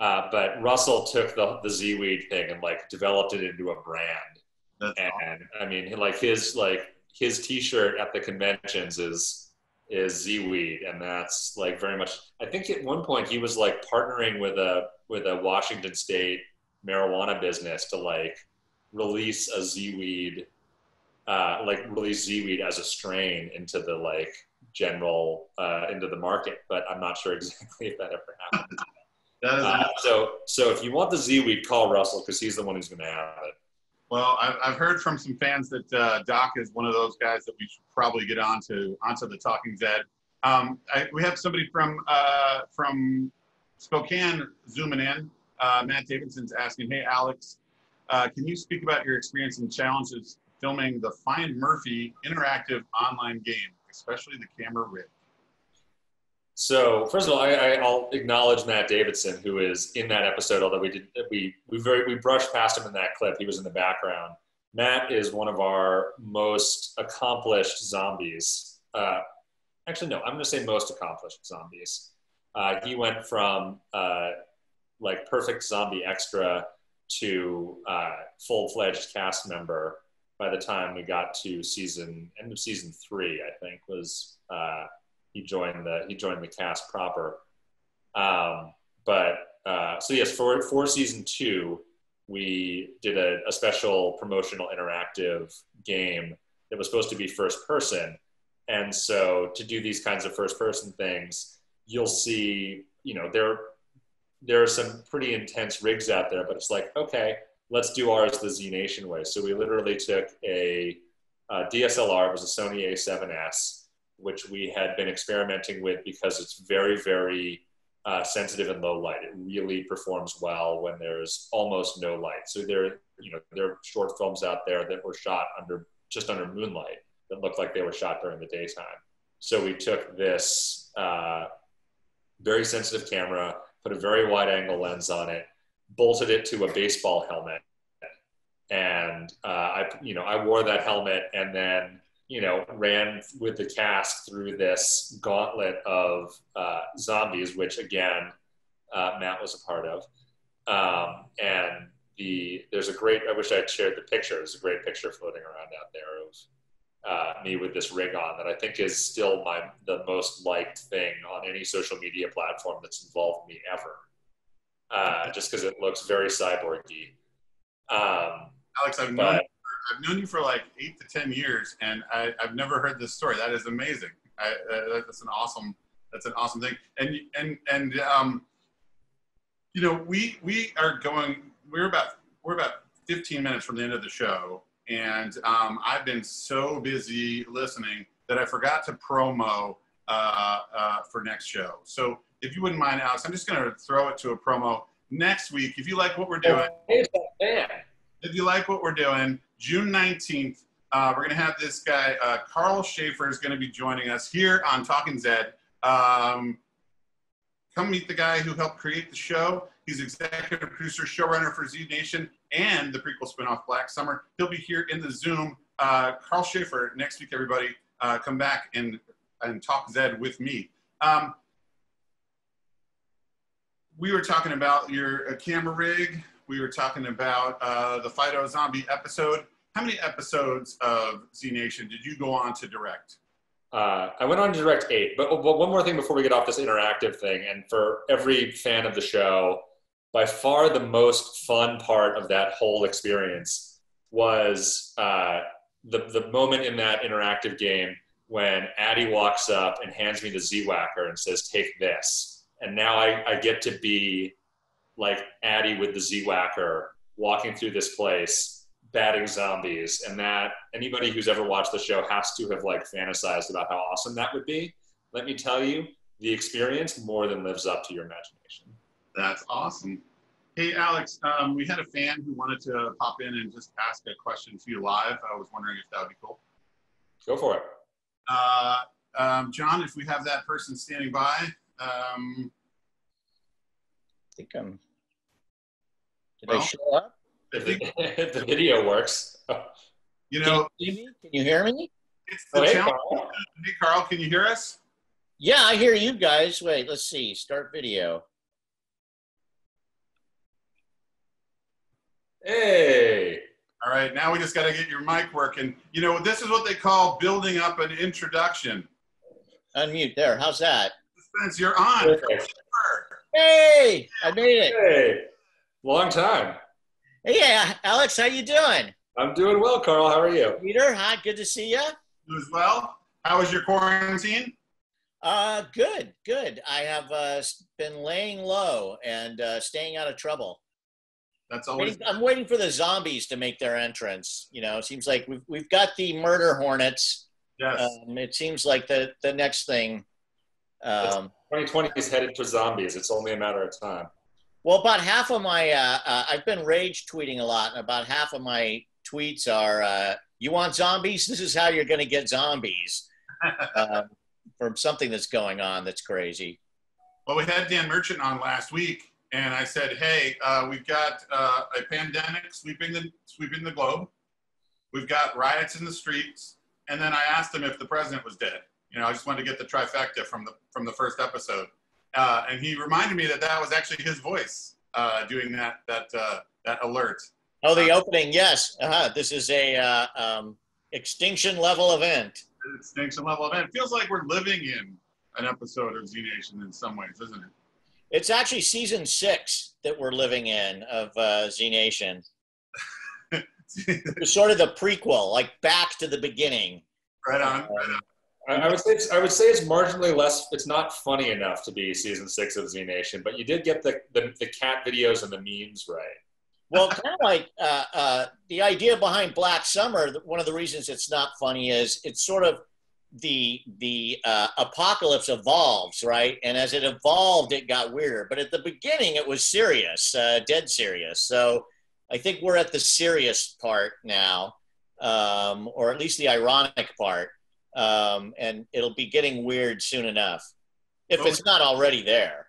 Uh, but Russell took the the Z weed thing and like developed it into a brand. That's and I mean, like his like his T-shirt at the conventions is is Z weed, and that's like very much. I think at one point he was like partnering with a with a Washington State marijuana business to like release a Z weed, uh, like release Z weed as a strain into the like general uh, into the market. But I'm not sure exactly if that ever happened. That is Uh, so, so if you want the Z weed, call Russell because he's the one who's going to have it. Well, I've, I've heard from some fans that uh, Doc is one of those guys that we should probably get onto onto the Talking Zed. Um, I, we have somebody from uh, from Spokane zooming in. Uh, Matt Davidson's asking, "Hey, Alex, uh, can you speak about your experience and challenges filming the Find Murphy interactive online game, especially the camera rig?" So, first of all, I, I, I'll acknowledge Matt Davidson, who is in that episode. Although we did we we very we brushed past him in that clip. He was in the background. Matt is one of our most accomplished zombies. Uh, actually, no, I'm going to say most accomplished zombies. Uh, he went from uh, like perfect zombie extra to uh, full fledged cast member by the time we got to season end of season three. I think was uh, he joined the he joined the cast proper. Um, but uh, so yes, for for season two, we did a, a special promotional interactive game that was supposed to be first person. And so to do these kinds of first person things, you'll see, you know, there there are some pretty intense rigs out there, but it's like, okay, let's do ours the Z Nation way. So we literally took a, a DSLR, it was a Sony A7S, which we had been experimenting with because it's very, very uh, sensitive in low light. It really performs well when there's almost no light. So there, you know, there are short films out there that were shot under just under moonlight that looked like they were shot during the daytime. So we took this uh, very sensitive camera, put a very wide angle lens on it, bolted it to a baseball helmet, and uh, I, you know, I wore that helmet and then you know, ran with the cast through this gauntlet of uh, zombies, which again, uh, Matt was a part of. Um, and the there's a great. I wish I'd shared the picture. There's a great picture floating around out there of uh, me with this rig on that I think is still my the most liked thing on any social media platform that's involved me ever. Uh, just because it looks very cyborgy. Um, Alex, I've known, I've known you for like eight to ten years, and I, have never heard this story. That is amazing. I, uh, that's an awesome. That's an awesome thing. And and and um, you know, we we are going. We're about we're about 15 minutes from the end of the show, and um, I've been so busy listening that I forgot to promo uh, uh, for next show. So if you wouldn't mind, Alex, I'm just going to throw it to a promo next week. If you like what we're doing, if you like what we're doing, June 19th, uh, we're going to have this guy, uh, Karl Schaefer, is going to be joining us here on Talking Zed. Um, come meet the guy who helped create the show. He's executive producer, showrunner for Z Nation and the prequel spinoff Black Summer. He'll be here in the Zoom. Uh, Karl Schaefer, next week, everybody, uh, come back and, and talk Zed with me. Um, we were talking about your uh, camera rig. We were talking about uh, the Phyto Zombie episode. How many episodes of Z Nation did you go on to direct? Uh, I went on to direct eight, but, but one more thing before we get off this interactive thing, and for every fan of the show, by far the most fun part of that whole experience was uh, the the moment in that interactive game when Addy walks up and hands me the Z Whacker and says, "Take this," and now I, I get to be like Addy with the Z Whacker walking through this place batting zombies. And that anybody who's ever watched the show has to have like fantasized about how awesome that would be. Let me tell you the experience more than lives up to your imagination. That's awesome. Hey alex um, we had a fan who wanted to pop in and just ask a question to you live. I was wondering if that would be cool. Go for it. Uh, um, john if we have that person standing by um, i think i'm did well, they show up if the, the video works. You know, can you, can you hear me? It's the oh, hey, Karl. hey, Karl, can you hear us? Yeah, I hear you guys. Wait, let's see. Start video. Hey. All right, now we just got to get your mic working. You know, this is what they call building up an introduction. Unmute there. How's that? Spence, you're on. Hey, I made it. Hey, long time. Hey, Alex, how you doing? I'm doing well, Karl. How are you? Peter, hi. Good to see you. You as well. How was your quarantine? Uh, good, good. I have uh, been laying low and uh, staying out of trouble. That's always. I'm waiting for the zombies to make their entrance. You know, it seems like we've we've got the murder hornets. Yes. Um, it seems like the the next thing. Um, 2020 is headed for zombies. It's only a matter of time. Well, about half of my, uh, uh, I've been rage tweeting a lot, and about half of my tweets are, uh, "You want zombies? This is how you're going to get zombies." Um, from something that's going on that's crazy. Well, we had Dan Merchant on last week, and I said, "Hey, uh, we've got uh, a pandemic sweeping the sweeping the globe. We've got riots in the streets." And then I asked him if the president was dead. You know, I just wanted to get the trifecta from the from the first episode. Uh, and he reminded me that that was actually his voice uh, doing that that uh, that alert. Oh, the opening, yes. Uh-huh. This is a uh, um, extinction level event. Extinction level event. It feels like we're living in an episode of Z Nation in some ways, isn't it? It's actually season six that we're living in of uh, Z Nation. sort of the prequel, like back to the beginning. Right on. Right on. I, would say I would say it's marginally less. It's not funny enough to be season six of Z Nation, but you did get the the, the cat videos and the memes right. Well, kind of like uh, uh, the idea behind Black Summer. One of the reasons it's not funny is it's sort of the the uh, apocalypse evolves, right? And as it evolved, it got weirder. But at the beginning, it was serious, uh, dead serious. So I think we're at the serious part now, um, or at least the ironic part um, and it'll be getting weird soon enough if well, it's not already there.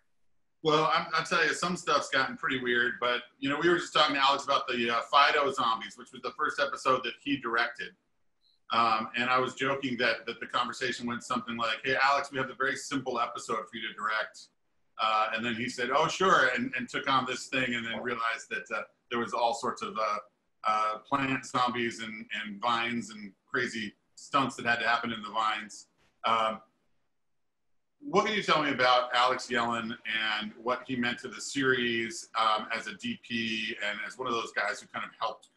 Well, I'm, I'll tell you, some stuff's gotten pretty weird, but you know, we were just talking to Alex about the uh, Phyto zombies, which was the first episode that he directed. Um, and I was joking that that the conversation went something like, "Hey, Alex, we have a very simple episode for you to direct." Uh, and then he said, "Oh, sure," and, and took on this thing, and then realized that uh, there was all sorts of uh, uh, plant zombies and, and vines and crazy stunts that had to happen in the vines. Um, what can you tell me about Alex Yellen and what he meant to the series um, as a DP and as one of those guys who kind of helped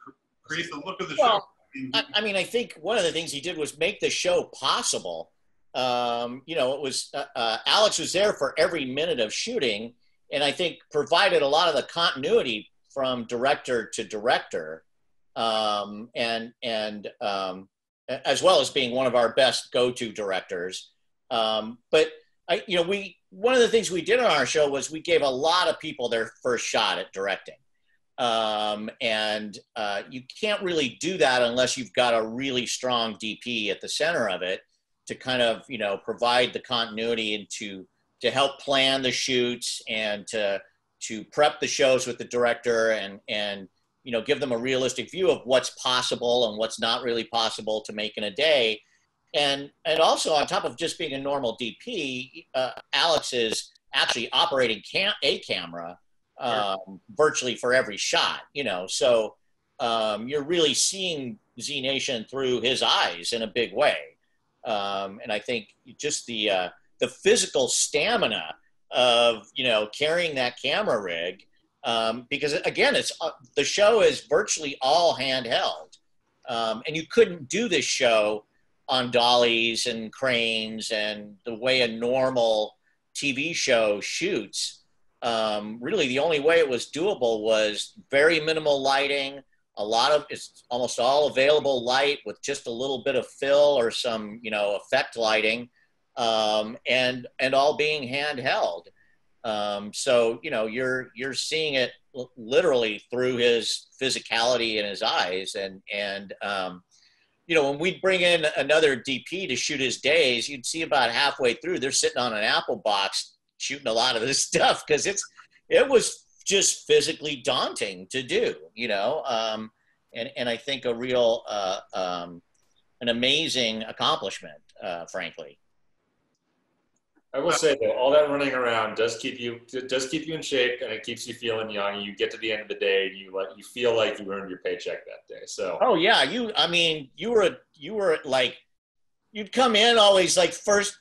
create the look of the well, show? I, mean, I think one of the things he did was make the show possible. Um, you know, it was uh, uh, Alex was there for every minute of shooting, and I think provided a lot of the continuity from director to director, um, and and um, as well as being one of our best go-to directors. Um, but I, you know, we one of the things we did on our show was we gave a lot of people their first shot at directing, um, and uh, you can't really do that unless you've got a really strong DP at the center of it to kind of you know provide the continuity and to to help plan the shoots and to to prep the shows with the director and and you know give them a realistic view of what's possible and what's not really possible to make in a day. And and also on top of just being a normal dp uh, alex is actually operating cam- a camera um, virtually for every shot you know so um, you're really seeing z nation through his eyes in a big way. Um, and i think just the uh, the physical stamina of you know carrying that camera rig um, because again it's uh, the show is virtually all handheld um, and you couldn't do this show on dollies and cranes and the way a normal tv show shoots um, really the only way it was doable was very minimal lighting a lot of it's almost all available light with just a little bit of fill or some you know effect lighting um, and and all being handheld. Um, so you know you're you're seeing it literally through his physicality in his eyes, and and um, you know when we'd bring in another DP to shoot his days, you'd see about halfway through they're sitting on an apple box shooting a lot of this stuff because it's it was just physically daunting to do, you know. Um, and and I think a real uh, um, an amazing accomplishment, uh, frankly. I will say though, all that running around does keep you does keep you in shape, and it keeps you feeling young. You get to the end of the day, and you like you feel like you earned your paycheck that day. So. Oh yeah, you. I mean, you were you were like, you'd come in always like first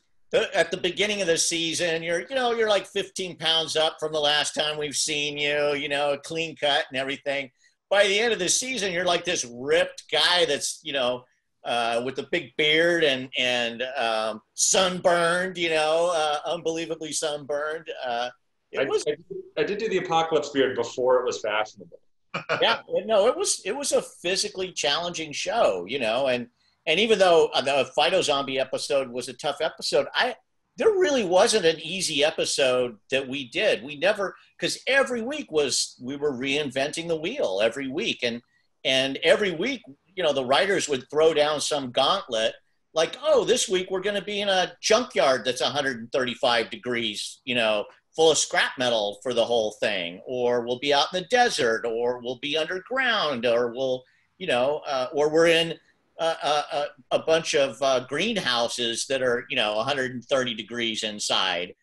at the beginning of the season. You're you know you're like 15 pounds up from the last time we've seen you. You know, clean cut and everything. By the end of the season, you're like this ripped guy that's you know uh, with a big beard and and um, sunburned, you know, uh, unbelievably sunburned. Uh, it was. I, I, did, I, do the apocalypse beard before it was fashionable. yeah, no, it was it was a physically challenging show, you know, and and even though uh, the Phyto Zombie episode was a tough episode, I there really wasn't an easy episode that we did. We never because every week was we were reinventing the wheel every week, and and every week you know, the writers would throw down some gauntlet like, oh, this week we're going to be in a junkyard that's 135 degrees, you know, full of scrap metal for the whole thing, or we'll be out in the desert, or we'll be underground, or we'll, you know, uh, or we're in a, a, a bunch of uh, greenhouses that are, you know, 130 degrees inside.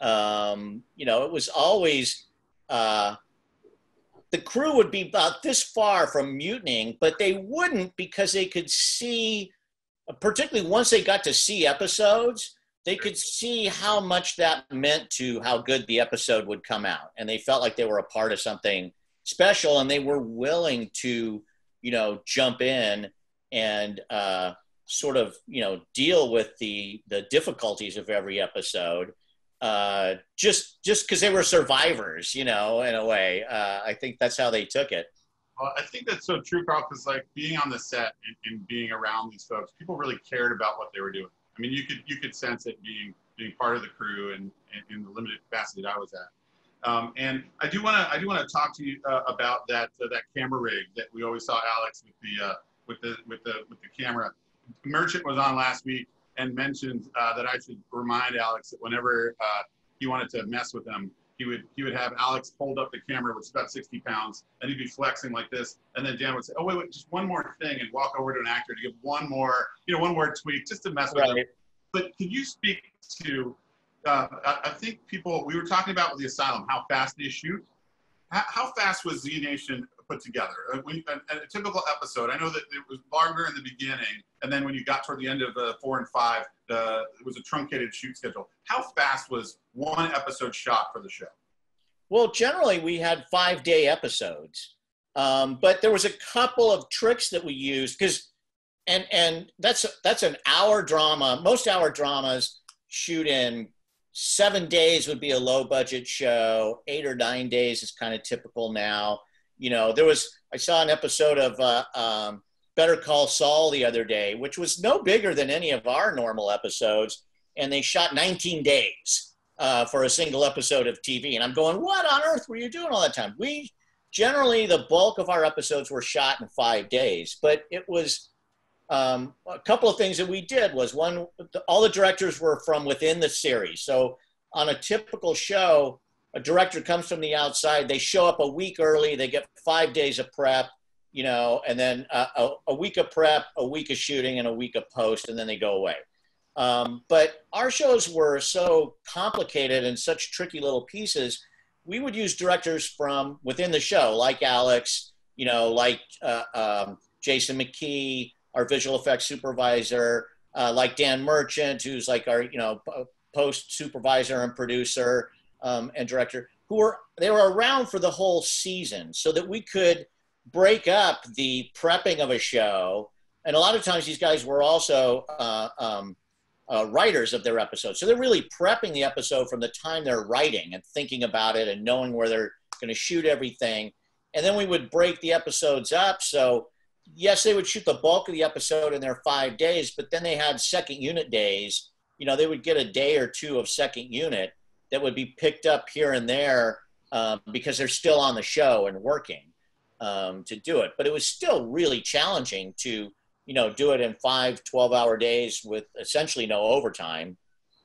Um, you know, it was always uh, the crew would be about this far from mutinying, but they wouldn't because they could see, particularly once they got to see episodes, they could see how much that meant to how good the episode would come out. And they felt like they were a part of something special and they were willing to, you know, jump in and uh, sort of, you know, deal with the, the difficulties of every episode uh, just just because they were survivors, you know, in a way. Uh, I think that's how they took it. Well, I think that's so true, Karl, because like being on the set and, and, being around these folks, people really cared about what they were doing. I mean, you could you could sense it being being part of the crew and, in the limited capacity that I was at. Um, and I do want to I do want to talk to you uh, about that uh, that camera rig that we always saw Alex with the uh, with the with the with the camera. Merchant was on last week and mentioned uh, that I should remind Alex that whenever uh, he wanted to mess with them, he would he would have Alex hold up the camera, which is about 60 pounds, and he'd be flexing like this, and then Dan would say, "Oh wait, wait, just one more thing," and walk over to an actor to give one more, you know, one more tweak just to mess with right. him. But can you speak to? Uh, I, I, think people we were talking about with the asylum how fast they shoot. How, how fast was Z Nation put together. Uh, when, a, a, typical episode, I know that it was longer in the beginning, and then when you got toward the end of uh, four and five, uh, it was a truncated shoot schedule. How fast was one episode shot for the show? Well, generally we had five day episodes, um, but there was a couple of tricks that we used because, and and that's that's an hour drama. Most hour dramas shoot in seven days would be a low budget show. Eight or nine days is kind of typical now You know, there was I saw an episode of uh, um, Better Call Saul the other day, which was no bigger than any of our normal episodes, and they shot 19 days uh, for a single episode of TV. And I'm going, what on earth were you doing all that time? We generally the bulk of our episodes were shot in five days, but it was um, a couple of things that we did was one, all the directors were from within the series. So on a typical show, a director comes from the outside. They show up a week early. They get five days of prep, you know, and then a, a, week of prep, a week of shooting, and a week of post, and then they go away. Um, but our shows were so complicated and such tricky little pieces. We would use directors from within the show, like Alex, you know, like uh, um, Jason McKee, our visual effects supervisor, uh, like Dan Merchant, who's like our, you know, post supervisor and producer um, and director, who were they were around for the whole season, so that we could break up the prepping of a show. And a lot of times, these guys were also uh, um, uh, writers of their episodes, so they're really prepping the episode from the time they're writing and thinking about it and knowing where they're going to shoot everything. And then we would break the episodes up so yes, they would shoot the bulk of the episode in their five days, but then they had second unit days. You know, they would get a day or two of second unit that would be picked up here and there um, because they're still on the show and working um, to do it. But it was still really challenging to, you know, do it in five 12 hour days with essentially no overtime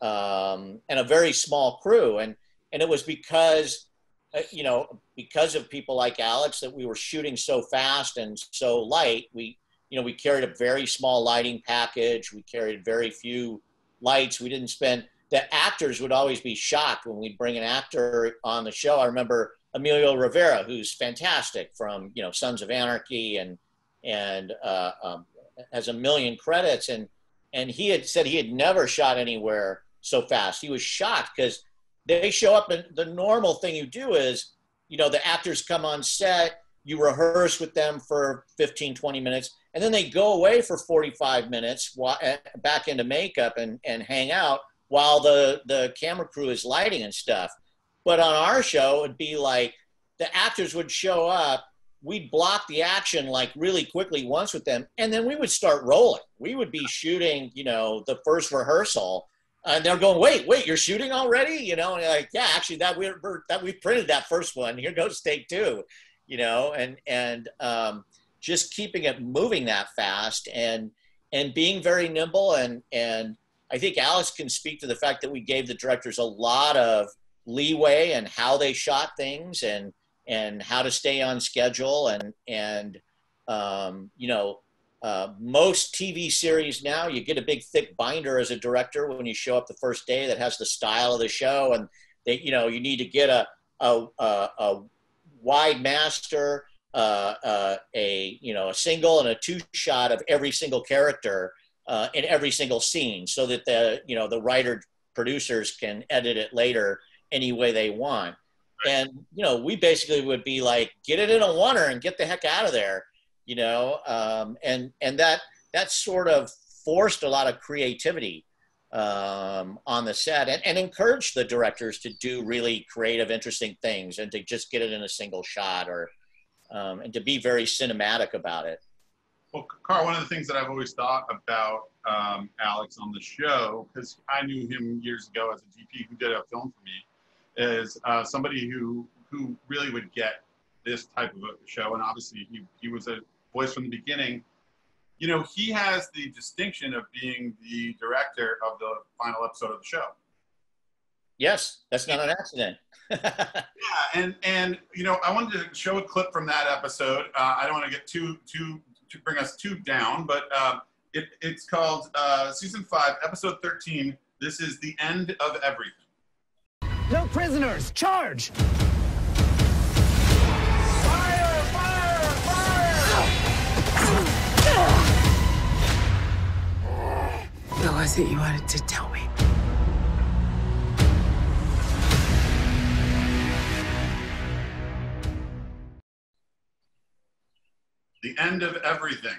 um, and a very small crew. And, and it was because uh, you know, because of people like Alex that we were shooting so fast and so light, we, you know, we carried a very small lighting package. We carried very few lights. We didn't spend, the actors would always be shocked when we'd bring an actor on the show. I remember Emilio Rivera, who's fantastic from, you know, Sons of Anarchy and, and uh, um, has a million credits. And, and he had said he had never shot anywhere so fast. He was shocked because they show up and the normal thing you do is you know the actors come on set you rehearse with them for 15 20 minutes and then they go away for 45 minutes eh, back into makeup and, and hang out while the, the camera crew is lighting and stuff but on our show it'd be like the actors would show up we'd block the action like really quickly once with them and then we would start rolling we would be shooting you know the first rehearsal and they're going, wait, wait, you're shooting already? You know, and like, yeah, actually, that we that we printed that first one. Here goes take two, you know, and and um, just keeping it moving that fast and and being very nimble and and I think Alex can speak to the fact that we gave the directors a lot of leeway and how they shot things and and how to stay on schedule and and um, you know uh, most TV series now, you get a big thick binder as a director when you show up the first day that has the style of the show, and they, you know, you need to get a a, a, a wide master, uh, uh, a you know a single and a two shot of every single character uh, in every single scene, so that the you know the writer producers can edit it later any way they want. And you know, we basically would be like, get it in a oneer and get the heck out of there you know, um, and and that that sort of forced a lot of creativity um, on the set and, and encouraged the directors to do really creative, interesting things and to just get it in a single shot or um, and to be very cinematic about it. Well, Karl, one of the things that I've always thought about um, Alex on the show, because I knew him years ago as a DP who did a film for me, is uh, somebody who who really would get this type of a show, and obviously he he was a voice from the beginning. You know, he has the distinction of being the director of the final episode of the show. Yes, that's not an accident. yeah, and and you know, I wanted to show a clip from that episode. Uh, I don't want to get too too to bring us too down, but uh, it, it's called uh, season five, episode thirteen. This is the end of everything. No prisoners. Charge. Fire! Fire! Fire! What was it you wanted to tell me? The end of everything.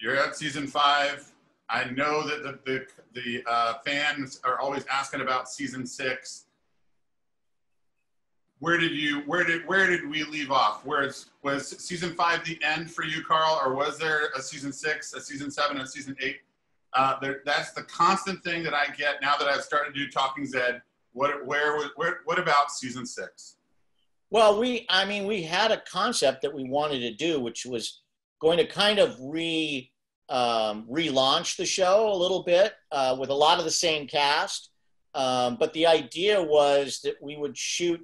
You're at season five. I know that the the, the uh, fans are always asking about season six. where did you where did where did we leave off? Where's was season five the end for you, Karl, or was there a season six, a season seven, a season eight? Uh, there, that's the constant thing that I get now that I've started to do Talking Zed. What where where what about season six? Well, we I mean we had a concept that we wanted to do, which was going to kind of re um, relaunch the show a little bit uh, with a lot of the same cast. Um, but the idea was that we would shoot.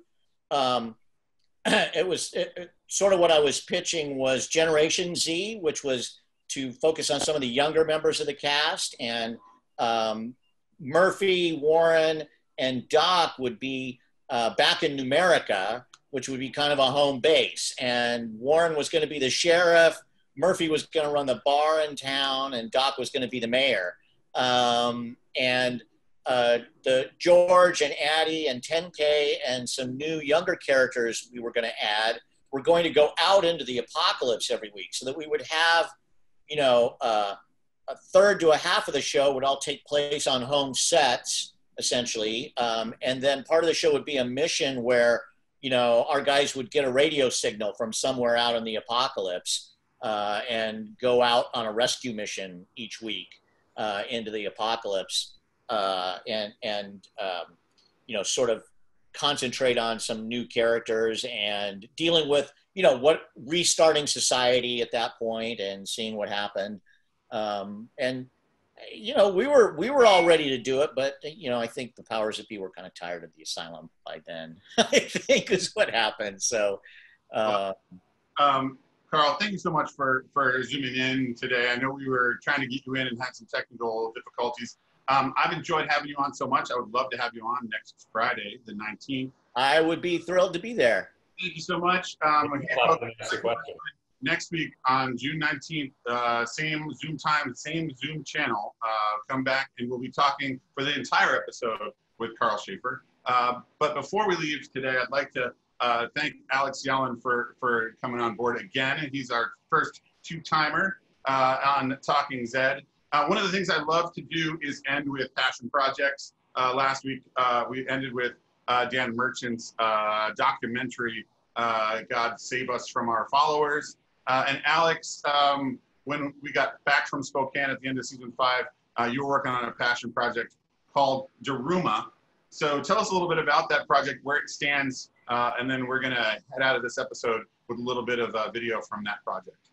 Um, it was it, it, sort of what I was pitching was Generation Z, which was to focus on some of the younger members of the cast, and um, Murphy, Warren, and Doc would be uh, back in Newmerica, which would be kind of a home base. And Warren was going to be the sheriff. Murphy was going to run the bar in town, and Doc was going to be the mayor. Um, and uh, the George and Addie and 10K and some new younger characters we were going to add were going to go out into the apocalypse every week, so that we would have, you know, uh, a third to a half of the show would all take place on home sets, essentially, um, and then part of the show would be a mission where you know our guys would get a radio signal from somewhere out in the apocalypse uh, and go out on a rescue mission each week uh, into the apocalypse uh, and and um, you know sort of concentrate on some new characters and dealing with you know what restarting society at that point and seeing what happened. Um, and you know we were we were all ready to do it but you know i think the powers that be were kind of tired of the asylum by then i think is what happened. So uh, um, Karl, thank you so much for, for zooming in today. I know we were trying to get you in and had some technical difficulties. Um, I've enjoyed having you on so much. I would love to have you on next Friday, the 19th. I would be thrilled to be there. Thank you so much. Um, next week on June 19th, uh, same Zoom time, same Zoom channel. Uh, come back and we'll be talking for the entire episode with Karl Schaefer. Uh, but before we leave today, I'd like to uh, thank Alex Yellen for, for coming on board again. He's our first two-timer uh, on Talking Zed. Uh, one of the things I love to do is end with passion projects. Uh, last week, uh, we ended with uh, Dan Merchant's documentary, God Save Us from Our Followers. and Alex, um, when we got back from Spokane at the end of season five, you were working on a passion project called Daruma. So tell us a little bit about that project, where it stands, uh, and then we're going to head out of this episode with a little bit of uh, video from that project.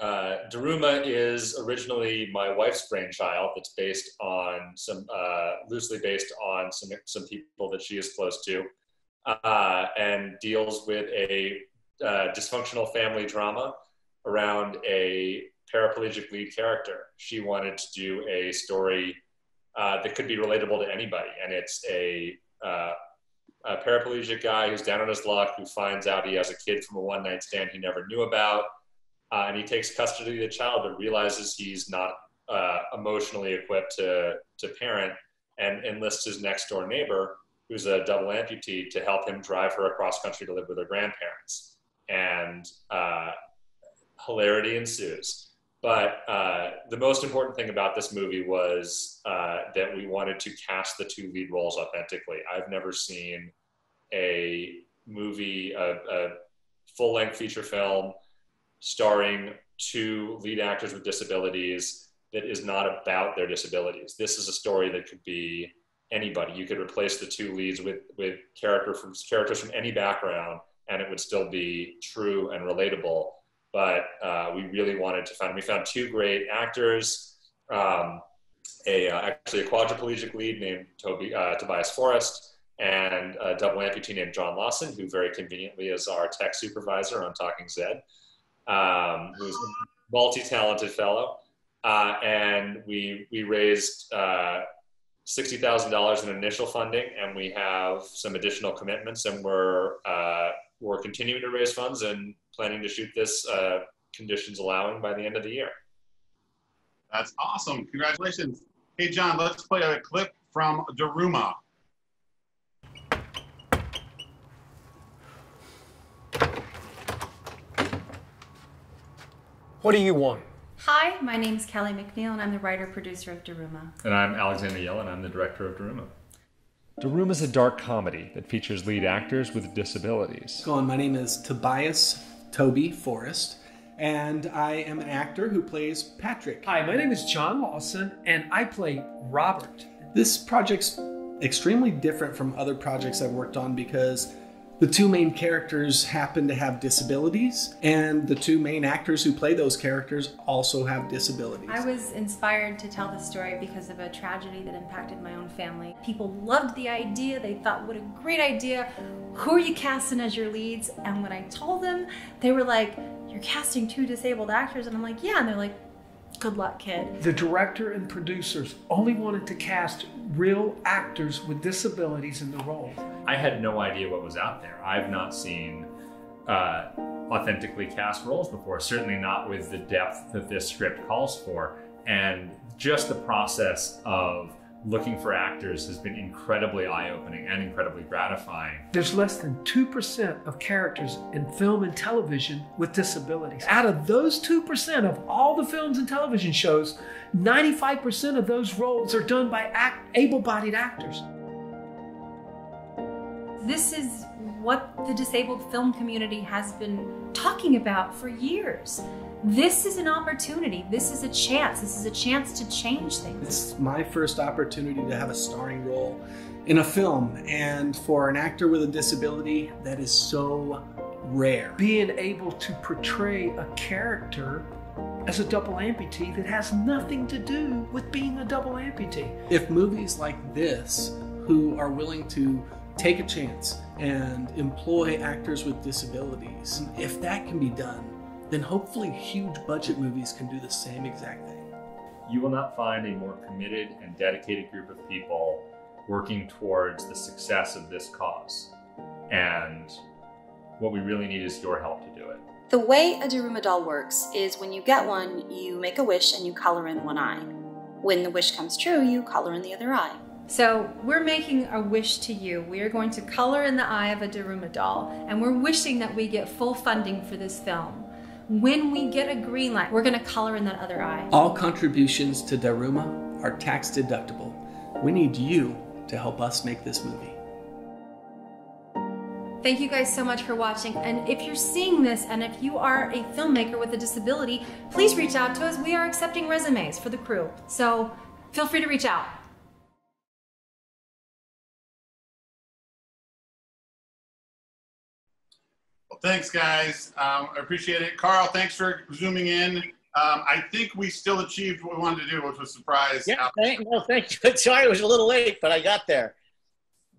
Uh, Daruma is originally my wife's brainchild. That's based on some uh, loosely based on some some people that she is close to, uh, and deals with a uh, dysfunctional family drama around a paraplegic lead character. She wanted to do a story uh, that could be relatable to anybody, and it's a uh, a paraplegic guy who's down on his luck who finds out he has a kid from a one night stand he never knew about. Uh, and he takes custody of the child, but realizes he's not uh, emotionally equipped to, to parent and enlists his next door neighbor, who's a double amputee, to help him drive her across country to live with her grandparents. And uh, hilarity ensues. But uh, the most important thing about this movie was uh, that we wanted to cast the two lead roles authentically. I've never seen a movie, a, a full length feature film starring two lead actors with disabilities that is not about their disabilities. This is a story that could be anybody. You could replace the two leads with, with character from, characters from any background and it would still be true and relatable. But uh, we really wanted to find, we found two great actors, um, a, uh, actually a quadriplegic lead named Toby, uh, Tobias Forrest, and a double amputee named John Lawson, who very conveniently is our tech supervisor on Talking Zed, um, who's a multi-talented fellow. Uh, and we, we raised uh, $60,000 in initial funding, and we have some additional commitments, and we're, uh, we're continuing to raise funds and planning to shoot this uh, conditions allowing by the end of the year. That's awesome. Congratulations. Hey, John, let's play a clip from Daruma. What do you want? Hi, my name is Kelly McNeil, and I'm the writer producer of Daruma. And I'm Alexander Yellen. And I'm the director of Daruma. Daruma is a dark comedy that features lead actors with disabilities. Go on, my name is Tobias Toby Forrest, and I am an actor who plays Patrick. Hi, my name is John Lawson, and I play Robert. This project's extremely different from other projects I've worked on because the two main characters happen to have disabilities, and the two main actors who play those characters also have disabilities. I was inspired to tell the story because of a tragedy that impacted my own family. People loved the idea, they thought, what a great idea. Who are you casting as your leads? And when I told them, they were like, You're casting two disabled actors? And I'm like, Yeah. And they're like, Good luck, kid. The director and producers only wanted to cast real actors with disabilities in the role. I had no idea what was out there. I've not seen uh, authentically cast roles before, certainly not with the depth that this script calls for. And just the process of looking for actors has been incredibly eye opening and incredibly gratifying. There's less than 2% of characters in film and television with disabilities. Out of those 2% of all the films and television shows, 95% of those roles are done by able bodied actors. This is what the disabled film community has been talking about for years. This is an opportunity. This is a chance. This is a chance to change things. It's my first opportunity to have a starring role in a film, and for an actor with a disability, that is so rare. Being able to portray a character as a double amputee that has nothing to do with being a double amputee. If movies like this, who are willing to take a chance and employ actors with disabilities, if that can be done, then hopefully huge budget movies can do the same exact thing. You will not find a more committed and dedicated group of people working towards the success of this cause. And what we really need is your help to do it. The way a Daruma doll works is when you get one, you make a wish and you color in one eye. When the wish comes true, you color in the other eye. So we're making a wish to you. We are going to color in the eye of a Daruma doll, and we're wishing that we get full funding for this film. When we get a green light, we're going to color in that other eye. All contributions to Daruma are tax deductible. We need you to help us make this movie. Thank you guys so much for watching. And if you're seeing this and if you are a filmmaker with a disability, please reach out to us. We are accepting resumes for the crew. So feel free to reach out. Well, thanks, guys. Um, I appreciate it. Karl, thanks for zooming in. Um, I think we still achieved what we wanted to do, which was surprise. Yeah, thank, no, thank you. Sorry, it was a little late, but I got there.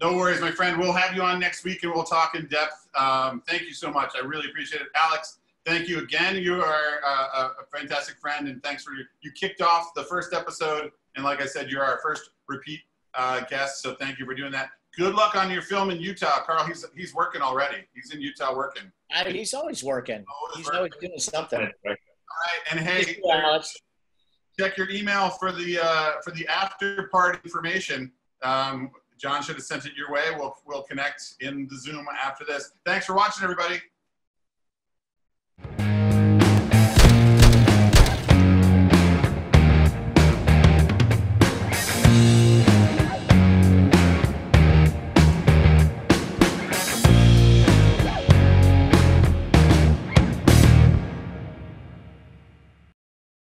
No worries, my friend. We'll have you on next week and we'll talk in depth. Um, thank you so much. I really appreciate it. Alex, thank you again. You are uh, a fantastic friend and thanks for, you kicked off the first episode. And like I said, you're our first repeat uh, guest. So thank you for doing that. Good luck on your film in Utah, Karl. He's he's working already. He's in Utah working. I, he's always working. Always he's working. always doing something. All right, and hey, you, check your email for the uh, for the after party information. Um, John should have sent it your way. We'll we'll connect in the Zoom after this. Thanks for watching, everybody.